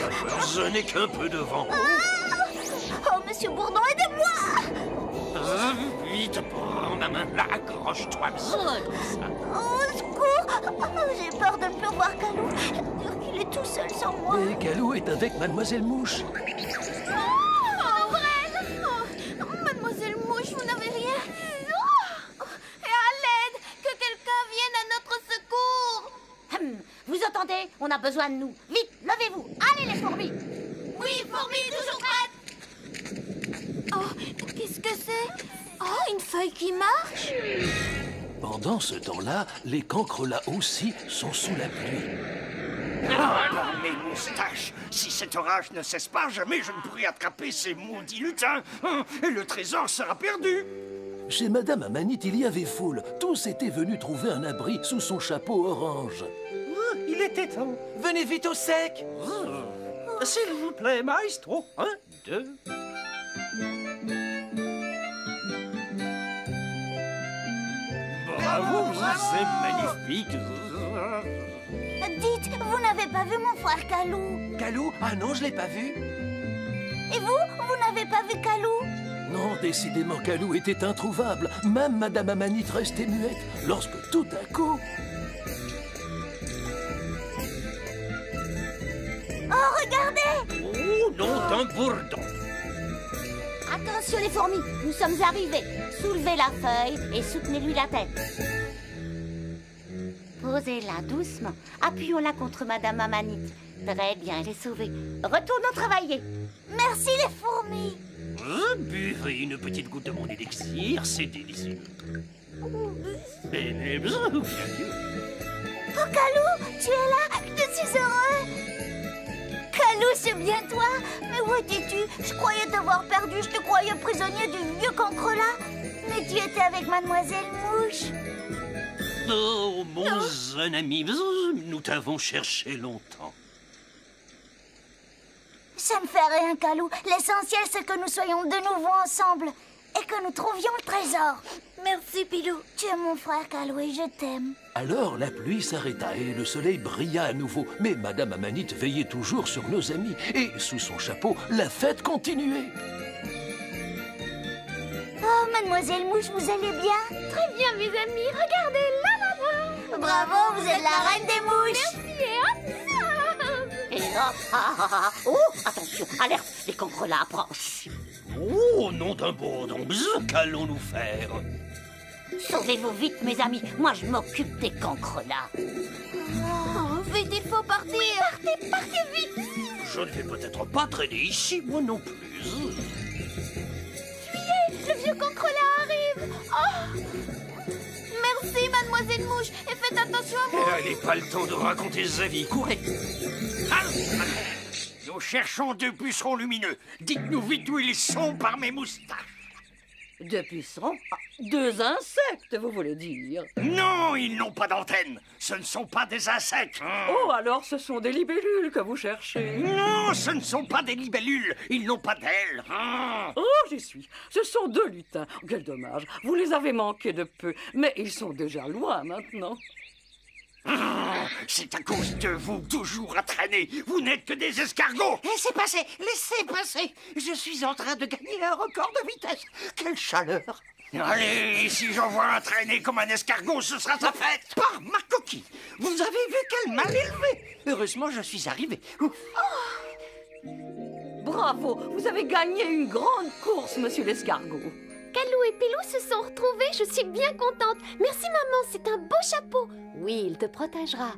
S6: Je n'ai qu'un peu de vent.
S4: Ah oh, monsieur Bourdon, aidez-moi
S15: Vite, prends ma main. Là, accroche-toi.
S4: Au secours oh, J'ai peur de ne plus voir Calou. Il est tout seul sans moi.
S6: Et Calou est avec Mademoiselle Mouche.
S4: Oh, Vous
S8: entendez? On a besoin de nous. Vite, levez-vous. Allez, les fourmis
S4: Oui, fourmis, toujours prête Oh, qu'est-ce que c'est? Oh, une feuille qui marche?
S6: Pendant ce temps-là, les cancres là aussi sont sous la pluie.
S5: Ah, mes moustaches Si cet orage ne cesse pas, jamais je ne pourrai attraper ces maudits lutins. Et le trésor sera perdu.
S6: Chez Madame Amanite, il y avait foule. Tous étaient venus trouver un abri sous son chapeau orange.
S15: Il était temps. Venez vite au sec. S'il vous plaît, maestro. Un, deux. Bravo, c'est magnifique.
S4: Dites, vous n'avez pas vu mon frère Calou?
S15: Calou? Ah non, je l'ai pas vu.
S4: Et vous Vous n'avez pas vu Calou?
S6: Non, décidément, Calou était introuvable. Même Madame Amanite restait muette lorsque tout à coup...
S15: nom d'un bourdon.
S8: Attention, les fourmis, nous sommes arrivés. Soulevez la feuille et soutenez-lui la tête. Posez-la doucement. Appuyons-la contre Madame Amanite. Très bien, elle est sauvée. Retournons travailler.
S4: Merci les fourmis
S15: Ah, Buvez une petite goutte de mon élixir, c'est délicieux. Bien sûr.
S4: Oh, Calou, tu es là Je suis heureux Calou, c'est bien toi Mais où étais-tu Je croyais t'avoir perdu, je te croyais prisonnier du vieux cancre-là. Mais tu étais avec Mademoiselle Mouche.
S6: Oh, mon jeune ami, nous t'avons cherché longtemps.
S4: Ça ne fait rien, Calou. L'essentiel, c'est que nous soyons de nouveau ensemble et que nous trouvions le trésor. Merci, Pilou. Tu es mon frère, Calou, et je t'aime.
S6: Alors la pluie s'arrêta et le soleil brilla à nouveau. Mais Madame Amanite veillait toujours sur nos amis. Et sous son chapeau, la fête continuait.
S4: Oh, Mademoiselle Mouche, vous allez bien?
S9: Très bien, mes amis. Regardez, là, là-bas.
S4: Bravo, vous êtes la reine des mouches.
S9: Merci, et hop
S8: Et là, ah, ah, ah. Oh, attention, alerte, les cancres là approchent.
S6: Oh, nom d'un bourdon, qu'allons-nous faire
S8: Sauvez-vous vite, mes amis. Moi, je m'occupe des cancres là.
S4: Oh, vite, il faut partir. Partez, partez vite.
S6: Je ne vais peut-être pas traîner ici, moi non plus.
S9: Fuyez, le vieux cancre là arrive. Oh
S4: Merci, Mademoiselle Mouche, et faites attention à vous.
S15: Allez, pas le temps de raconter sa vie. Courez.
S5: Nous cherchons deux pucerons lumineux. Dites-nous vite où ils sont par mes moustaches.
S18: Deux pucerons Ah, Deux insectes, vous voulez dire
S5: Non, ils n'ont pas d'antenne. Ce ne sont pas des insectes.
S18: Oh, alors ce sont des libellules que vous cherchez
S5: Non, ce ne sont pas des libellules. Ils n'ont pas d'ailes. Ah.
S18: Oh, j'y suis. Ce sont deux lutins. Quel dommage. Vous les avez manqués de peu. Mais ils sont déjà loin maintenant.
S5: Ah, C'est à cause de vous, toujours à traîner. Vous n'êtes que des escargots.
S13: Laissez passer, laissez passer. Je suis en train de gagner un record de vitesse. Quelle chaleur.
S5: Allez, si j'en vois un traîner comme un escargot, ce sera sa fête.
S13: Par ma coquille, vous avez vu quelle mal élevée. Heureusement, je suis arrivé. Ouf.
S18: Bravo, vous avez gagné une grande course, monsieur l'escargot.
S9: Calou et Pilou se sont retrouvés, je suis bien contente. Merci maman, c'est un beau chapeau. Oui, il te protégera.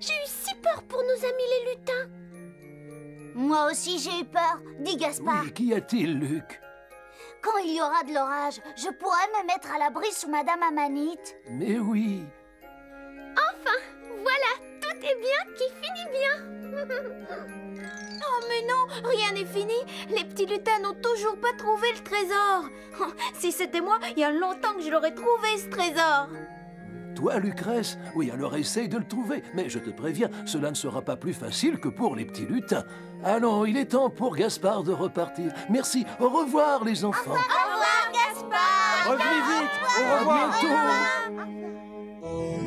S9: J'ai eu si peur pour nos amis les lutins.
S4: Moi aussi j'ai eu peur, dit Gaspard.
S6: Oui, qu'y a-t-il, Luc?
S4: Quand il y aura de l'orage, je pourrai me mettre à l'abri sous Madame Amanite.
S6: Mais oui.
S9: Enfin, voilà, tout est bien qui finit bien. <laughs>
S4: Oh mais non, rien n'est fini. Les petits lutins n'ont toujours pas trouvé le trésor. <laughs> Si c'était moi, il y a longtemps que je l'aurais trouvé ce trésor.
S6: Toi, Lucrèce Oui, alors essaye de le trouver. Mais je te préviens, cela ne sera pas plus facile que pour les petits lutins. Allons, il est temps pour Gaspard de repartir. Merci. Au revoir, les enfants.
S4: Au revoir Gaspard.
S6: Revenez vite. Au revoir.
S3: Quand le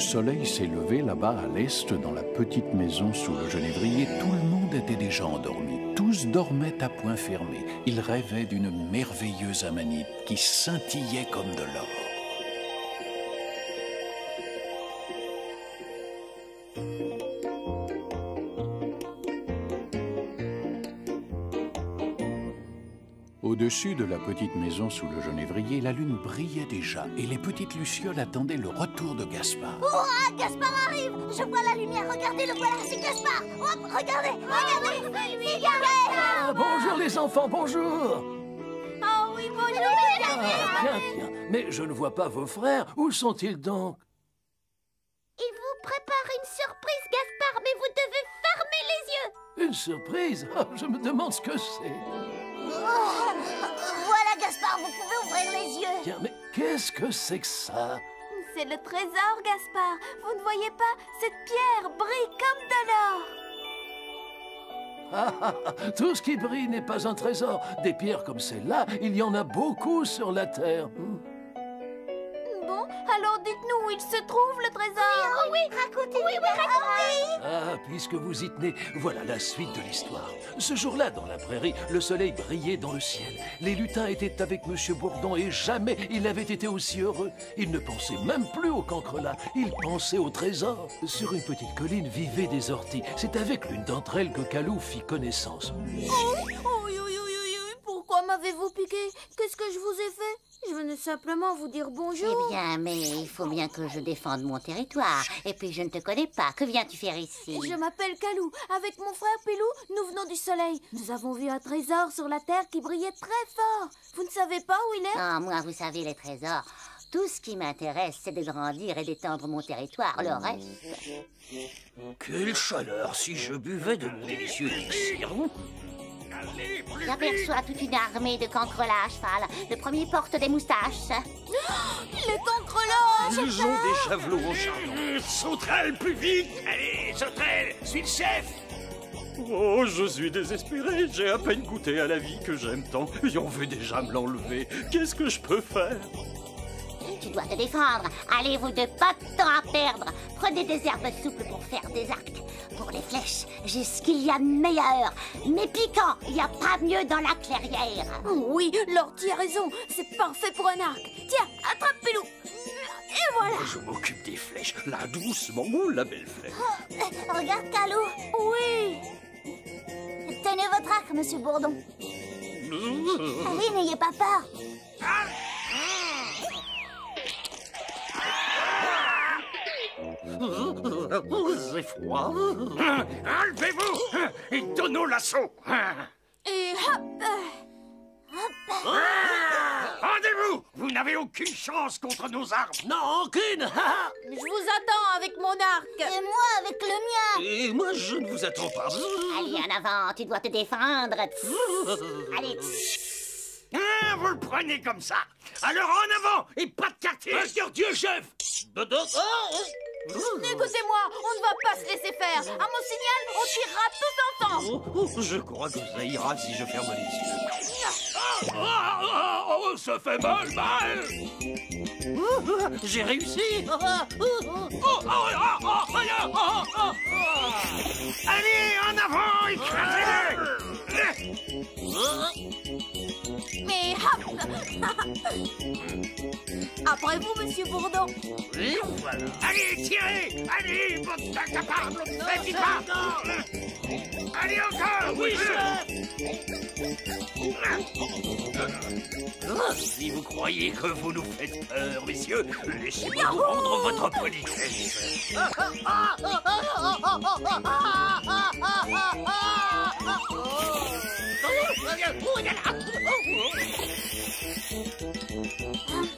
S3: soleil s'est levé là-bas à l'est, dans la petite maison sous le genévrier, tout le monde était déjà endormi. Tous dormaient à point fermé. Ils rêvaient d'une merveilleuse amanite qui scintillait comme de l'or. Au-dessus de la petite maison sous le genévrier, la lune brillait déjà et les petites lucioles attendaient le retour de Gaspard.
S4: Hurrah, Gaspard arrive! Je vois la lumière, regardez, le voilà, c'est Gaspard. Hop, regardez, regardez, c'est lui,
S6: Ah, bonjour les enfants, bonjour.
S4: Oh oui, bonjour,
S6: Ah, bien, bien. Mais je ne vois pas vos frères. Où sont-ils donc?
S9: Il vous prépare une surprise, Gaspard, mais vous devez fermer les yeux.
S6: Une surprise? Ah, Je me demande ce que c'est.
S4: Oh, Voilà, Gaspard, vous pouvez ouvrir les yeux
S6: Tiens, mais qu'est-ce que c'est que ça?
S4: C'est le trésor, Gaspard Vous ne voyez pas? Cette pierre brille comme de l'or
S6: Ah, ah, ah, Tout ce qui brille n'est pas un trésor. Des pierres comme celle-là, il y en a beaucoup sur la Terre. Hmm.
S4: Bon, alors dites-nous où il se trouve, le trésor Oui, oui, racontez Oui, oui, racontez
S6: Ah, puisque vous y tenez, voilà la suite de l'histoire. Ce jour-là, dans la prairie, le soleil brillait dans le ciel. Les lutins étaient avec Monsieur Bourdon et jamais il n'avait été aussi heureux. Ils ne pensaient même plus au cancrelat, ils pensaient au trésor. Sur une petite colline vivaient des orties. C'est avec l'une d'entre elles que Calou fit connaissance.
S4: Oui, oui, oui, oui, oui, pourquoi m'avez-vous piqué? Qu'est-ce que je vous ai fait? Je venais simplement vous dire bonjour.
S8: Eh bien, mais il faut bien que je défende mon territoire. Et puis, je ne te connais pas. Que viens-tu faire ici?
S4: Je m'appelle Calou. Avec mon frère Pilou, nous venons du soleil. Nous avons vu un trésor sur la terre qui brillait très fort. Vous ne savez pas où il est?
S8: Ah, moi, vous savez, les trésors. Tout ce qui m'intéresse, c'est de grandir et d'étendre mon territoire. Le reste...
S13: Quelle chaleur si je buvais de délicieux.
S8: J'aperçois toute une armée de cancrelats à cheval. Le premier porte des moustaches. <gasps>
S4: Les cancrelats
S5: Ils ont des javelots en charbon. Sauterelle, plus vite Allez, sauterelle, suis le chef
S15: Oh, je suis désespéré. J'ai à peine goûté à la vie que j'aime tant. Et on veut déjà me l'enlever. Qu'est-ce que je peux faire?
S8: Tu dois te défendre. Allez, vous deux, pas de temps à perdre. Prenez des herbes souples pour faire des arcs. Pour les flèches, j'ai ce qu'il y a de meilleur. Mais piquant, il n'y a pas mieux dans la clairière.
S4: Oui, Lortie a raison. C'est parfait pour un arc. Tiens, attrape Pilou. Et voilà.
S15: Je m'occupe des flèches. Là, doucement, oh, la belle flèche.
S4: Oh, regarde Calou. Oui. Tenez votre arc, monsieur Bourdon. Allez, n'ayez pas peur.
S5: C'est froid. Enlevez-vous et donnons l'assaut.
S4: Et hop. Hop.
S5: Rendez-vous Vous n'avez aucune chance contre nos armes.
S6: Non, aucune <laughs>
S4: Je vous attends avec mon arc. Et moi avec le mien.
S15: Et moi, je ne vous attends pas.
S8: Allez, en avant, tu dois te défendre. <laughs> Allez.
S5: Hein, vous le prenez comme ça Alors en avant et pas de quartier
S6: Dieu, chef
S9: Écoutez-moi, on ne va pas se laisser faire. À mon signal, on tirera tous ensemble.
S6: Oh, oh, je crois que ça ira si je ferme les yeux. Ah, ah, oh, ça fait mal, mal
S13: J'ai réussi
S6: oh, oh, oh, ah, ah, ah, ah, ah.
S5: Allez, en avant, écrasez-le
S9: Mais hop. <laughs> Après vous, monsieur Bourdon.
S5: Voilà. Allez, tirez. Allez, bande d'incapables Faites pas. Allez, encore
S6: Oui,
S5: Ah,
S6: Si vous croyez que vous nous faites peur, messieurs, laissez-moi vous rendre votre politesse. <laughs>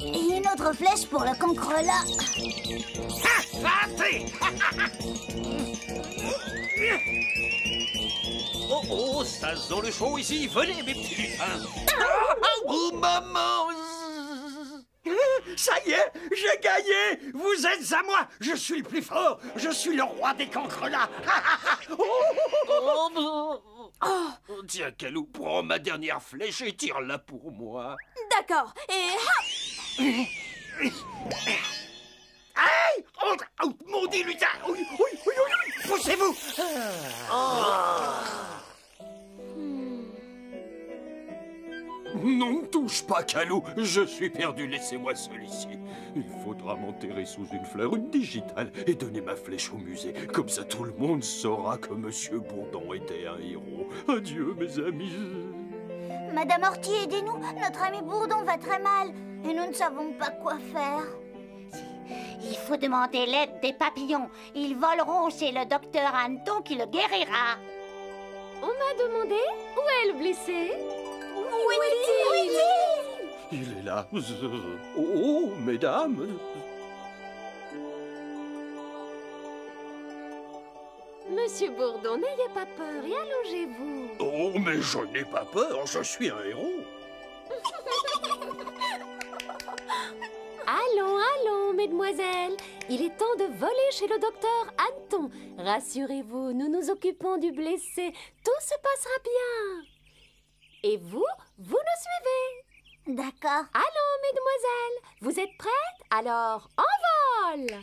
S10: Et une autre flèche pour le cancrelat.
S5: Raté
S6: Oh, oh, ça sent le chaud ici. Venez, mes petits lutins. Oh, maman.
S5: Ça y est, j'ai gagné. Vous êtes à moi. Je suis le plus fort. Je suis le roi des cancrelats <laughs>
S6: Oh, Tiens, Calou, prends ma dernière flèche et tire-la pour moi.
S9: D'accord. Et hop
S5: Aïe oh, oh, Oui, oui, oui, oui. Poussez-vous
S19: Non, touche pas, Calou. Je suis perdu. Laissez-moi seul ici. Il faudra m'enterrer sous une fleur, une digitale, et donner ma flèche au musée. Comme ça, tout le monde saura que Monsieur Bourdon était un héros. Adieu, mes amis.
S10: Madame Ortier, aidez-nous. Notre ami Bourdon va très mal. Et nous ne savons pas quoi faire. Il faut demander l'aide des papillons. Ils voleront chez le docteur Anton qui le guérira.
S9: On m'a demandé où est le blessé?
S10: Où est-il
S19: Il est là. Oh, oh, mesdames.
S9: Monsieur Bourdon, n'ayez pas peur et allongez-vous.
S19: Oh, mais je n'ai pas peur. Je suis un héros. <laughs>
S9: Allons, allons, mesdemoiselles. Il est temps de voler chez le docteur Anton. Rassurez-vous, nous nous occupons du blessé. Tout se passera bien. Et vous, vous nous suivez.
S10: D'accord.
S9: Allons, mesdemoiselles. Vous êtes prêtes? Alors, en vol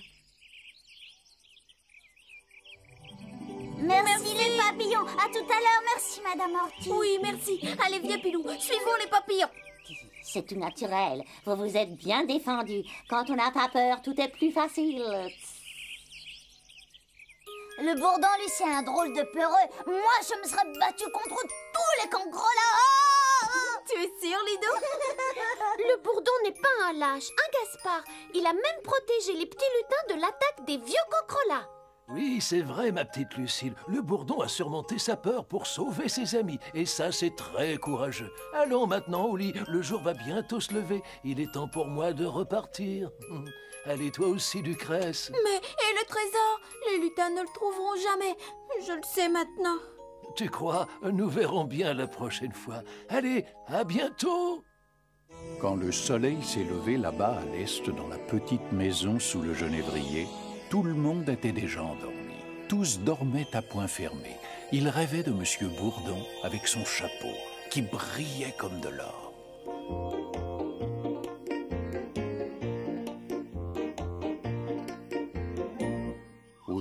S10: Merci, les papillons. À tout à l'heure. Merci, Madame Ortiz.
S9: Oui, merci. Allez, viens, Pilou. Suivons les papillons.
S10: C'est tout naturel. Vous vous êtes bien défendu. Quand on n'a pas peur, tout est plus facile. Le bourdon, lui, c'est un drôle de peureux. Moi, je me serais battue contre tous les cancrelats. Ah
S9: Tu es sûre, Lido <laughs> Le bourdon n'est pas un lâche, un Gaspard. Il a même protégé les petits lutins de l'attaque des vieux cancrelats.
S6: Oui, c'est vrai, ma petite Lucille. Le bourdon a surmonté sa peur pour sauver ses amis. Et ça, c'est très courageux. Allons maintenant au lit. Le jour va bientôt se lever. Il est temps pour moi de repartir. Allez, toi aussi, Lucrèce.
S9: Mais trésor Les lutins ne le trouveront jamais. Je le sais maintenant.
S6: Tu crois? Nous verrons bien la prochaine fois. Allez, à bientôt
S3: Quand le soleil s'est levé là-bas à l'est dans la petite maison sous le genévrier, tout le monde était déjà endormi. Tous dormaient à point fermé. Ils rêvaient de Monsieur Bourdon avec son chapeau, qui brillait comme de l'or.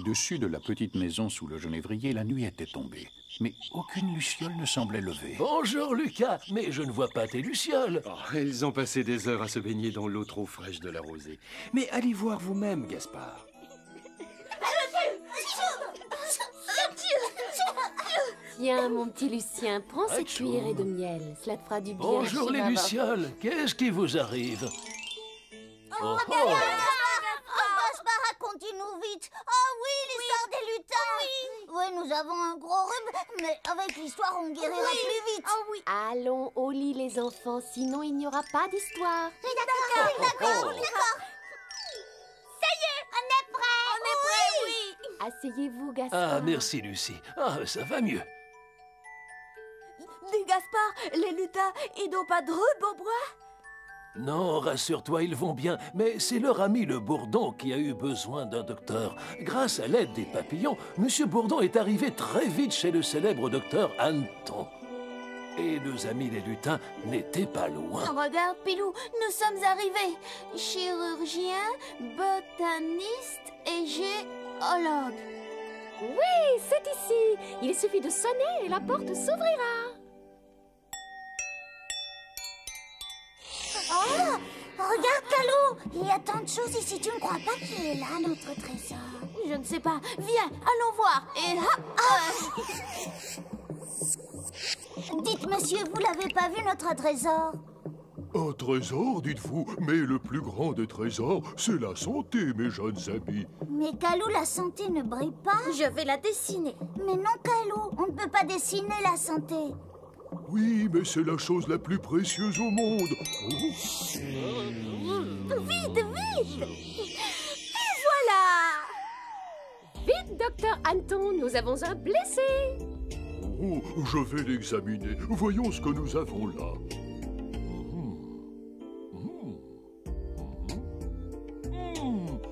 S3: Au-dessus de la petite maison sous le genévrier, la nuit était tombée. Mais aucune luciole ne semblait lever.
S6: Bonjour, Lucas. Mais je ne vois pas tes lucioles.
S2: Oh, ils ont passé des heures à se baigner dans l'eau trop fraîche de la rosée. Mais allez voir vous-même, Gaspard.
S9: Tiens, mon petit Lucien, prends cette cuillerée de miel. Cela te fera du bien.
S6: Bonjour, les lucioles. Qu'est-ce qui vous arrive? Oh, oh.
S10: Gaspard, raconte-nous vite. Oh oui, l'histoire des lutins. Oui. nous avons un gros rhume, mais avec l'histoire, on guérira plus vite.
S9: Oh oui. Allons au lit, les enfants, sinon il n'y aura pas d'histoire.
S10: Oui, d'accord, d'accord, d'accord. Ça y est, on est prêt.
S9: On est prêts, oui. Asseyez-vous, Gaspard.
S6: Ah, merci, Lucie. Ah, ça va mieux.
S1: Dis Gaspard, les lutins, ils n'ont pas de rhume au bois?
S6: Non, rassure-toi, ils vont bien, mais c'est leur ami le Bourdon qui a eu besoin d'un docteur. Grâce à l'aide des papillons, Monsieur Bourdon est arrivé très vite chez le célèbre docteur Anton. Et nos amis les lutins n'étaient pas loin.
S4: Regarde, Pilou, nous sommes arrivés. Chirurgien, botaniste et géologue.
S9: Oui, c'est ici. Il suffit de sonner et la porte s'ouvrira.
S10: Il y a tant de choses ici, tu ne crois pas qu'il est là, notre trésor?
S4: Je ne sais pas. Viens, allons voir. Et hop
S10: ah. Dites, monsieur, vous l'avez pas vu, notre trésor?
S19: Un trésor, dites-vous Mais le plus grand des trésors, c'est la santé, mes jeunes amis.
S10: Mais Calou, la santé ne brille pas.
S4: Je vais la dessiner.
S10: Mais non, Calou, on ne peut pas dessiner la santé.
S19: Oui, mais c'est la chose la plus précieuse au monde. Oh.
S4: Vite, vite Et voilà
S9: Vite, docteur Anton, nous avons un blessé.
S19: Oh, je vais l'examiner. Voyons ce que nous avons là.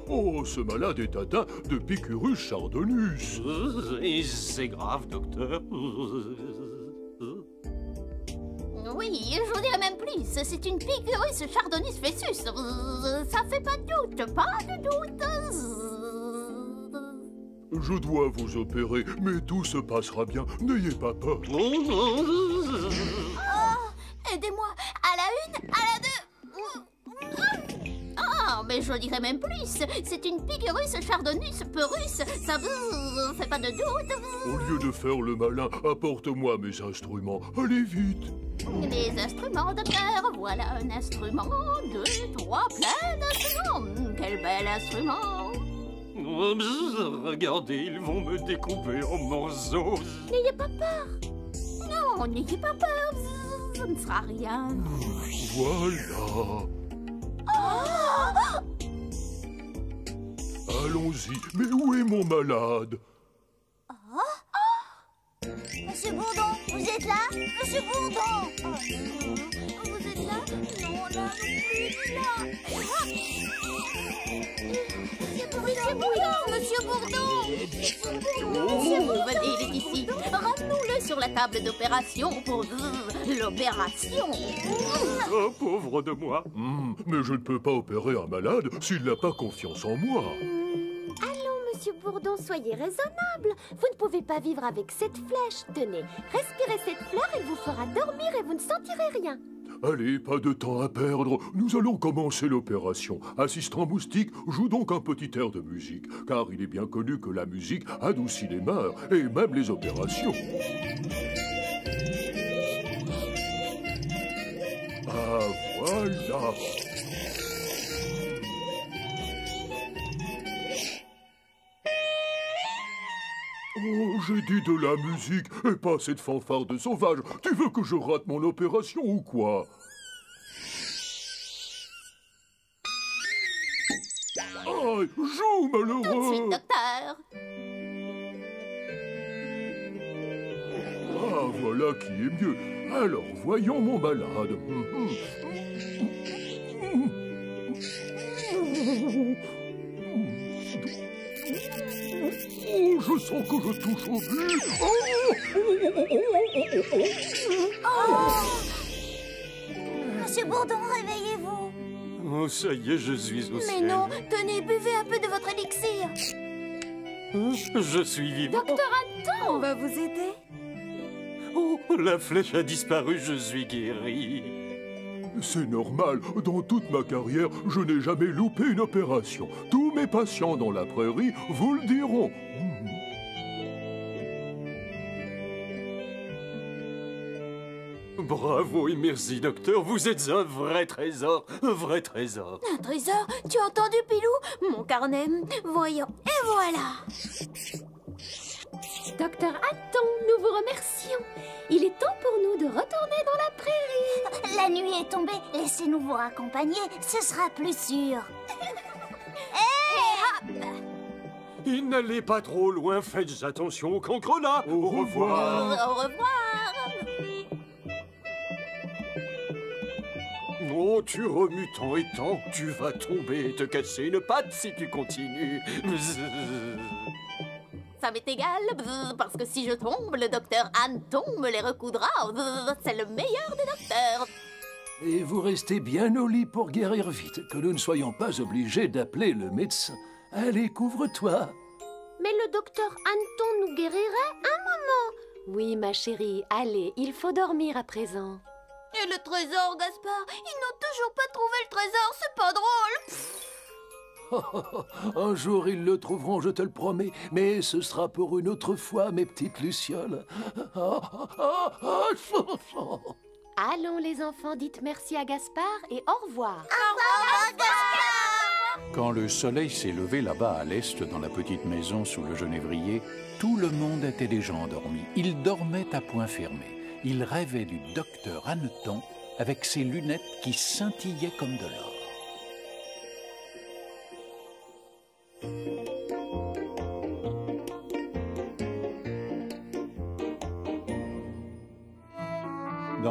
S19: Oh, ce malade est atteint de Picurus chardonus. <laughs> C'est grave, docteur.
S4: Oui, je dirais même plus. C'est une Picurus chardonus fessus. Ça fait pas de doute, pas de doute.
S19: Je dois vous opérer, mais tout se passera bien. N'ayez pas peur. <laughs>
S4: Oh, Aidez-moi À la une, à la deux. Mais je dirais même plus. C'est une Picurus chardonus perus. Ça vous fait pas de doute.
S19: Au lieu de faire le malin, apporte-moi mes instruments. Allez vite.
S4: Des instruments, docteur. Voilà un instrument, deux, trois, plein d'instruments. Quel bel instrument.
S19: Regardez, ils vont me découper en morceaux.
S4: N'ayez pas peur. Non, n'ayez pas peur. Ça ne sera rien.
S19: Voilà.
S4: Oh
S19: Allons-y. Mais où est mon malade
S10: oh Monsieur Bourdon, vous êtes là Monsieur Bourdon
S4: oh, Vous êtes là Non, là non. Là. Monsieur Monsieur Bourdon Monsieur Bourdon Venez, il est ici. Ramenons-le sur la table d'opération pour l'opération.
S19: Oh, pauvre de moi. Hmm, mais je ne peux pas opérer un malade s'il n'a pas confiance en moi.
S9: Allons, monsieur Bourdon, soyez raisonnable. Vous ne pouvez pas vivre avec cette flèche. Tenez, respirez cette fleur, elle vous fera dormir et vous ne sentirez rien.
S19: Allez, pas de temps à perdre. Nous allons commencer l'opération. Assistant moustique, joue donc un petit air de musique, car il est bien connu que la musique adoucit les mœurs et même les opérations. Ah, voilà. Oh, j'ai dit de la musique et pas cette fanfare de sauvage. Tu veux que je rate mon opération ou quoi? Aïe, joue, malheureux
S4: Tout de suite, docteur
S19: Ah, voilà qui est mieux. Alors, voyons mon malade. Oh, je sens que je touche au but.
S10: Oh Monsieur Bourdon, réveillez-vous.
S19: Oh, ça y est, je suis au
S4: Mais
S19: ciel.
S4: non, tenez, buvez un peu de votre élixir.
S19: Je suis vivant.
S9: Docteur Anton
S1: On va vous aider.
S19: Oh, la flèche a disparu, je suis guéri. C'est normal. Dans toute ma carrière, je n'ai jamais loupé une opération. Tous mes patients dans la prairie vous le diront. Bravo et merci, docteur. Vous êtes un vrai trésor. Un vrai trésor.
S4: Un trésor? Tu as entendu, Pilou? Mon carnet. Voyons. Et voilà.
S9: Docteur Anton, nous vous remercions. Il est temps pour nous de retourner dans la
S10: nuit est tombée, laissez-nous vous raccompagner, ce sera plus sûr.
S4: Et hop
S19: Et n'allez pas trop loin, faites attention au cancrenas. Au revoir.
S4: Au revoir.
S19: Oh, tu remues tant et tant, tu vas tomber et te casser une patte si tu continues. <laughs>
S10: Ça m'est égal, parce que si je tombe, le docteur Anton me les recoudra. C'est le meilleur des docteurs.
S6: Et vous restez bien au lit pour guérir vite, que nous ne soyons pas obligés d'appeler le médecin. Allez, couvre-toi.
S8: Mais le docteur Anton nous guérirait un moment.
S9: Oui, ma chérie, allez, il faut dormir à présent.
S10: Et le trésor, Gaspard? Ils n'ont toujours pas trouvé le trésor, c'est pas drôle. <laughs>
S6: Un jour, ils le trouveront, je te le promets, mais ce sera pour une autre fois, mes petites lucioles. <laughs>
S9: Allons, les enfants, dites merci à Gaspard et au revoir.
S3: Quand le soleil s'est levé là-bas à l'est, dans la petite maison sous le genévrier, tout le monde était déjà endormi. Il dormait à point fermé. Il rêvait du docteur Hanneton avec ses lunettes qui scintillaient comme de l'or. Dans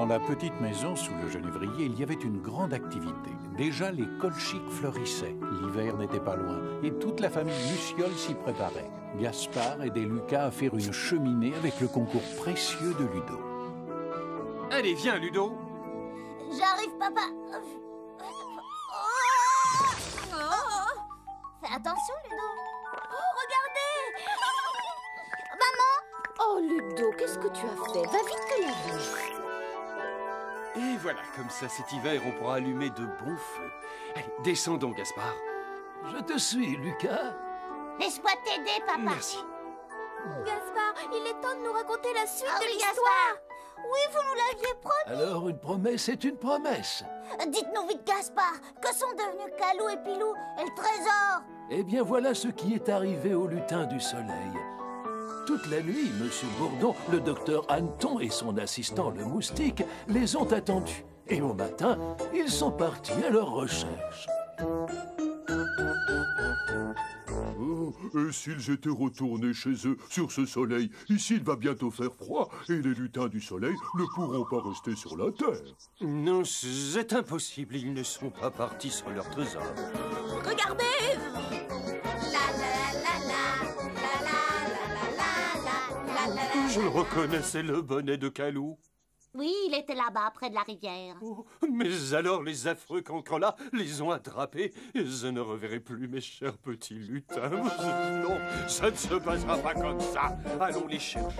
S3: la petite maison sous le genévrier, il y avait une grande activité. Déjà, les colchiques fleurissaient. L'hiver n'était pas loin et toute la famille Luciole s'y préparait. Gaspard aidait Lucas à faire une cheminée avec le concours précieux de Ludo.
S15: Allez, viens, Ludo.
S10: J'arrive, papa. Attention, Ludo. Oh, regardez <laughs> Maman
S8: Oh, Ludo, qu'est-ce que tu as fait? Va vite te laver.
S15: Et voilà, comme ça, cet hiver, on pourra allumer de bons feux. Allez, descendons, Gaspard.
S6: Je te suis, Lucas.
S10: Laisse-moi t'aider, papa.
S15: Merci.
S4: Gaspard, il est temps de nous raconter la suite
S10: Ah
S4: de
S10: oui,
S4: l'histoire.
S10: Oui, vous nous l'aviez promis.
S6: Alors, une promesse est une promesse.
S10: Dites-nous vite, Gaspard, que sont devenus Calou et Pilou et le trésor?
S6: Eh bien, voilà ce qui est arrivé au lutin du soleil. Toute la nuit, Monsieur Bourdon, le docteur Anton et son assistant le moustique les ont attendus. Et au matin, ils sont partis à leur recherche.
S19: Et s'ils étaient retournés chez eux sur ce soleil, ici il va bientôt faire froid, et les lutins du soleil ne pourront pas rester sur la terre.
S15: Non, c'est impossible, ils ne sont pas partis sur leur trésor.
S10: Regardez
S19: Je reconnaissais le bonnet de Calou.
S10: Oui, il était là-bas, près de la rivière.
S19: Mais alors les affreux cancrelats les ont attrapés? Je ne reverrai plus mes chers petits lutins. Non, ça ne se passera pas comme ça. Allons les chercher.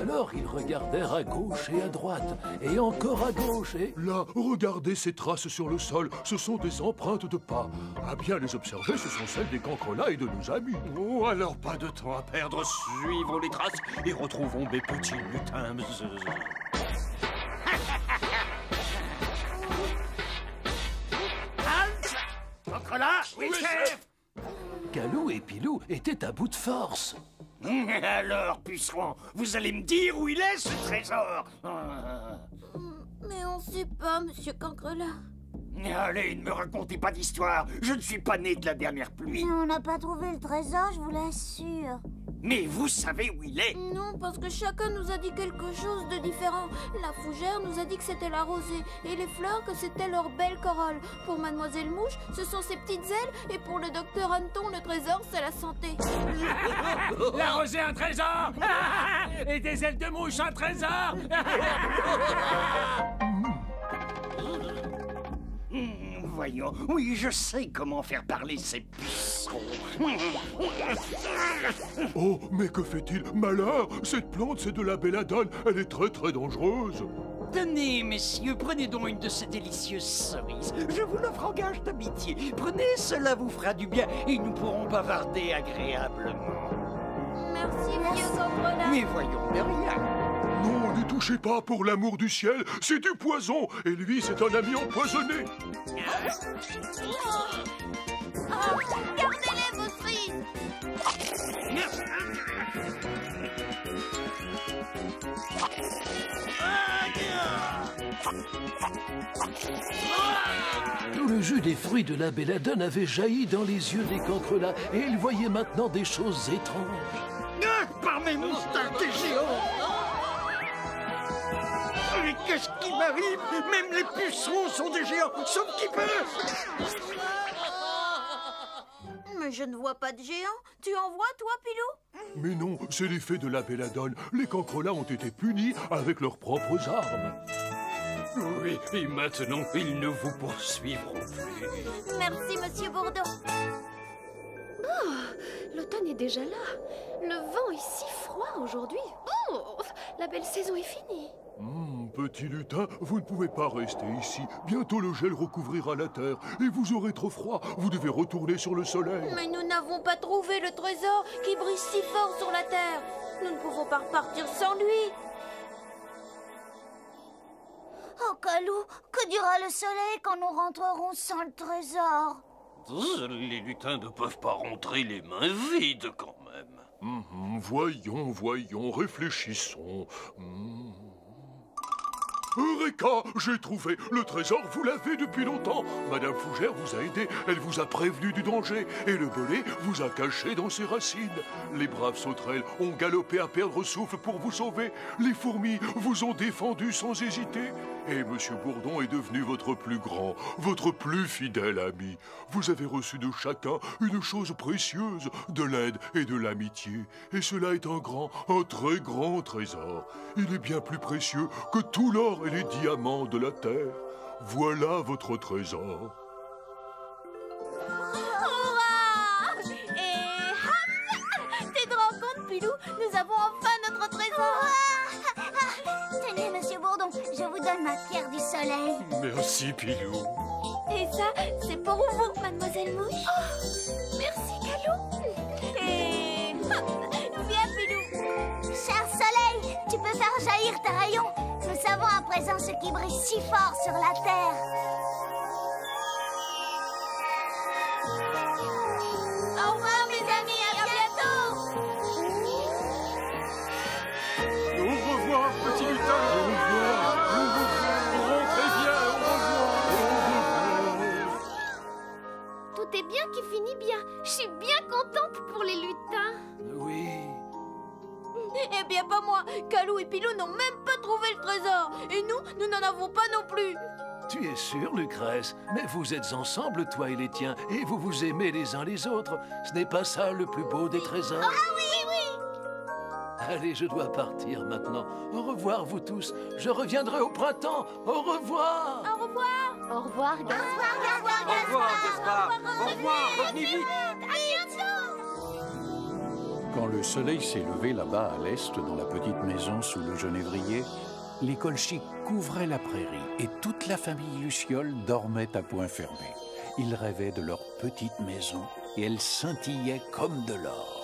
S6: Alors ils regardèrent à gauche et à droite, et encore à gauche et...
S19: Là, regardez ces traces sur le sol. Ce sont des empreintes de pas. À bien les observer, ce sont celles des cancrelats et de nos amis.
S15: Oh, alors pas de temps à perdre. Suivons les traces et retrouvons mes petits lutins.
S5: Cancrelat Oui, chef
S6: Calou et Pilou étaient à bout de force. <laughs>
S5: Alors, puceron, vous allez me dire où il est, ce trésor?
S4: Mais on sait pas, monsieur Cancrelat.
S5: Allez, ne me racontez pas d'histoire. Je ne suis pas né de la dernière pluie.
S10: On n'a pas trouvé le trésor, je vous l'assure.
S5: Mais vous savez où il est
S4: Non, parce que chacun nous a dit quelque chose de différent. La fougère nous a dit que c'était la rosée, et les fleurs que c'était leur belle corolle. Pour Mademoiselle Mouche, ce sont ses petites ailes, et pour le docteur Anton, le trésor, c'est la santé. <laughs>
S5: La rosée, un trésor <laughs> Et des ailes de mouche, un trésor <laughs> Hmm, Voyons, oui, je sais comment faire parler ces pucerons.
S19: Oh, mais que fait-il? Malheur Cette plante, c'est de la belladone. Elle est très très dangereuse.
S5: Tenez, messieurs, prenez donc une de ces délicieuses cerises. Je vous l'offre en gage d'amitié. Prenez, cela vous fera du bien et nous pourrons bavarder agréablement.
S4: Merci, vieux.
S5: Mais voyons de rien.
S19: Non, n'y touchez pas pour l'amour du ciel. C'est du poison. Et lui, c'est un ami empoisonné.
S4: Oh, Gardez-les, vos cerises
S6: Tout le jus des fruits de la belladone avait jailli dans les yeux des cancrelats, et ils voyaient maintenant des choses étranges.
S5: Ah, par mes moustaches des géants Mais qu'est-ce qui m'arrive Même les pucerons sont des géants, sauf qui peut
S4: Mais je ne vois pas de géant. Tu en vois, toi, Pilou
S19: Mais non, c'est l'effet de la belladone. Les cancrelats ont été punis avec leurs propres armes. Oui, et maintenant, ils ne vous poursuivront plus.
S4: Merci, monsieur Bourdon.
S9: Oh, l'automne est déjà là. Le vent est si froid aujourd'hui. Oh, la belle saison est finie.
S19: Hum, petit lutin, vous ne pouvez pas rester ici. Bientôt le gel recouvrira la terre et vous aurez trop froid. Vous devez retourner sur le soleil.
S4: Mais nous n'avons pas trouvé le trésor qui brille si fort sur la terre. Nous ne pouvons pas repartir sans lui.
S10: Oh, Calou, que dira le soleil quand nous rentrerons sans le trésor?
S19: Les lutins ne peuvent pas rentrer les mains vides quand même. Hum, voyons, voyons, réfléchissons. Hum. Eureka J'ai trouvé. Le trésor, vous l'avez depuis longtemps. Madame Fougère vous a aidé, elle vous a prévenu du danger, et le belay vous a caché dans ses racines. Les braves sauterelles ont galopé à perdre souffle pour vous sauver, les fourmis vous ont défendu sans hésiter, et Monsieur Bourdon est devenu votre plus grand, votre plus fidèle ami. Vous avez reçu de chacun une chose précieuse, de l'aide et de l'amitié, et cela est un grand, un très grand trésor. Il est bien plus précieux que tout l'or et les diamants de la terre. Voilà votre trésor.
S4: Hurrah Et hop Tu te rends compte, Pilou Nous avons enfin notre trésor
S10: je vous donne ma pierre du soleil.
S19: Merci, Pilou.
S4: Et ça, c'est pour vous, mademoiselle Mouche. Oh, merci, Calou. Et hop <laughs> Viens, Pilou.
S10: Cher soleil, tu peux faire jaillir tes rayons. Nous savons à présent ce qui brille si fort sur la terre.
S4: Au revoir, mes amis, à bientôt.
S19: Au revoir, petit lutin.
S9: Tout est bien qui finit bien. Je suis bien contente pour les lutins.
S6: Oui.
S4: Eh bien, pas moi. Calou et Pilou n'ont même pas trouvé le trésor. Et nous, nous n'en avons pas non plus.
S6: Tu es sûr, Lucrèce? Mais vous êtes ensemble, toi et les tiens, et vous vous aimez les uns les autres. Ce n'est pas ça le plus beau des trésors?
S10: Ah oui, oui.
S6: Allez, je dois partir maintenant. Au revoir, vous tous. Je reviendrai au printemps. Au revoir.
S4: Au revoir.
S9: Au revoir, Gaspard.
S10: Au revoir, Gaspard.
S15: Au revoir, Gaspard. Au revoir, revenez vite.
S4: À bientôt.
S3: Quand le soleil s'est levé là-bas à l'est, dans la petite maison sous le genévrier, les colchis couvraient la prairie et toute la famille Luciole dormait à point fermé. Ils rêvaient de leur petite maison et elle scintillait comme de l'or.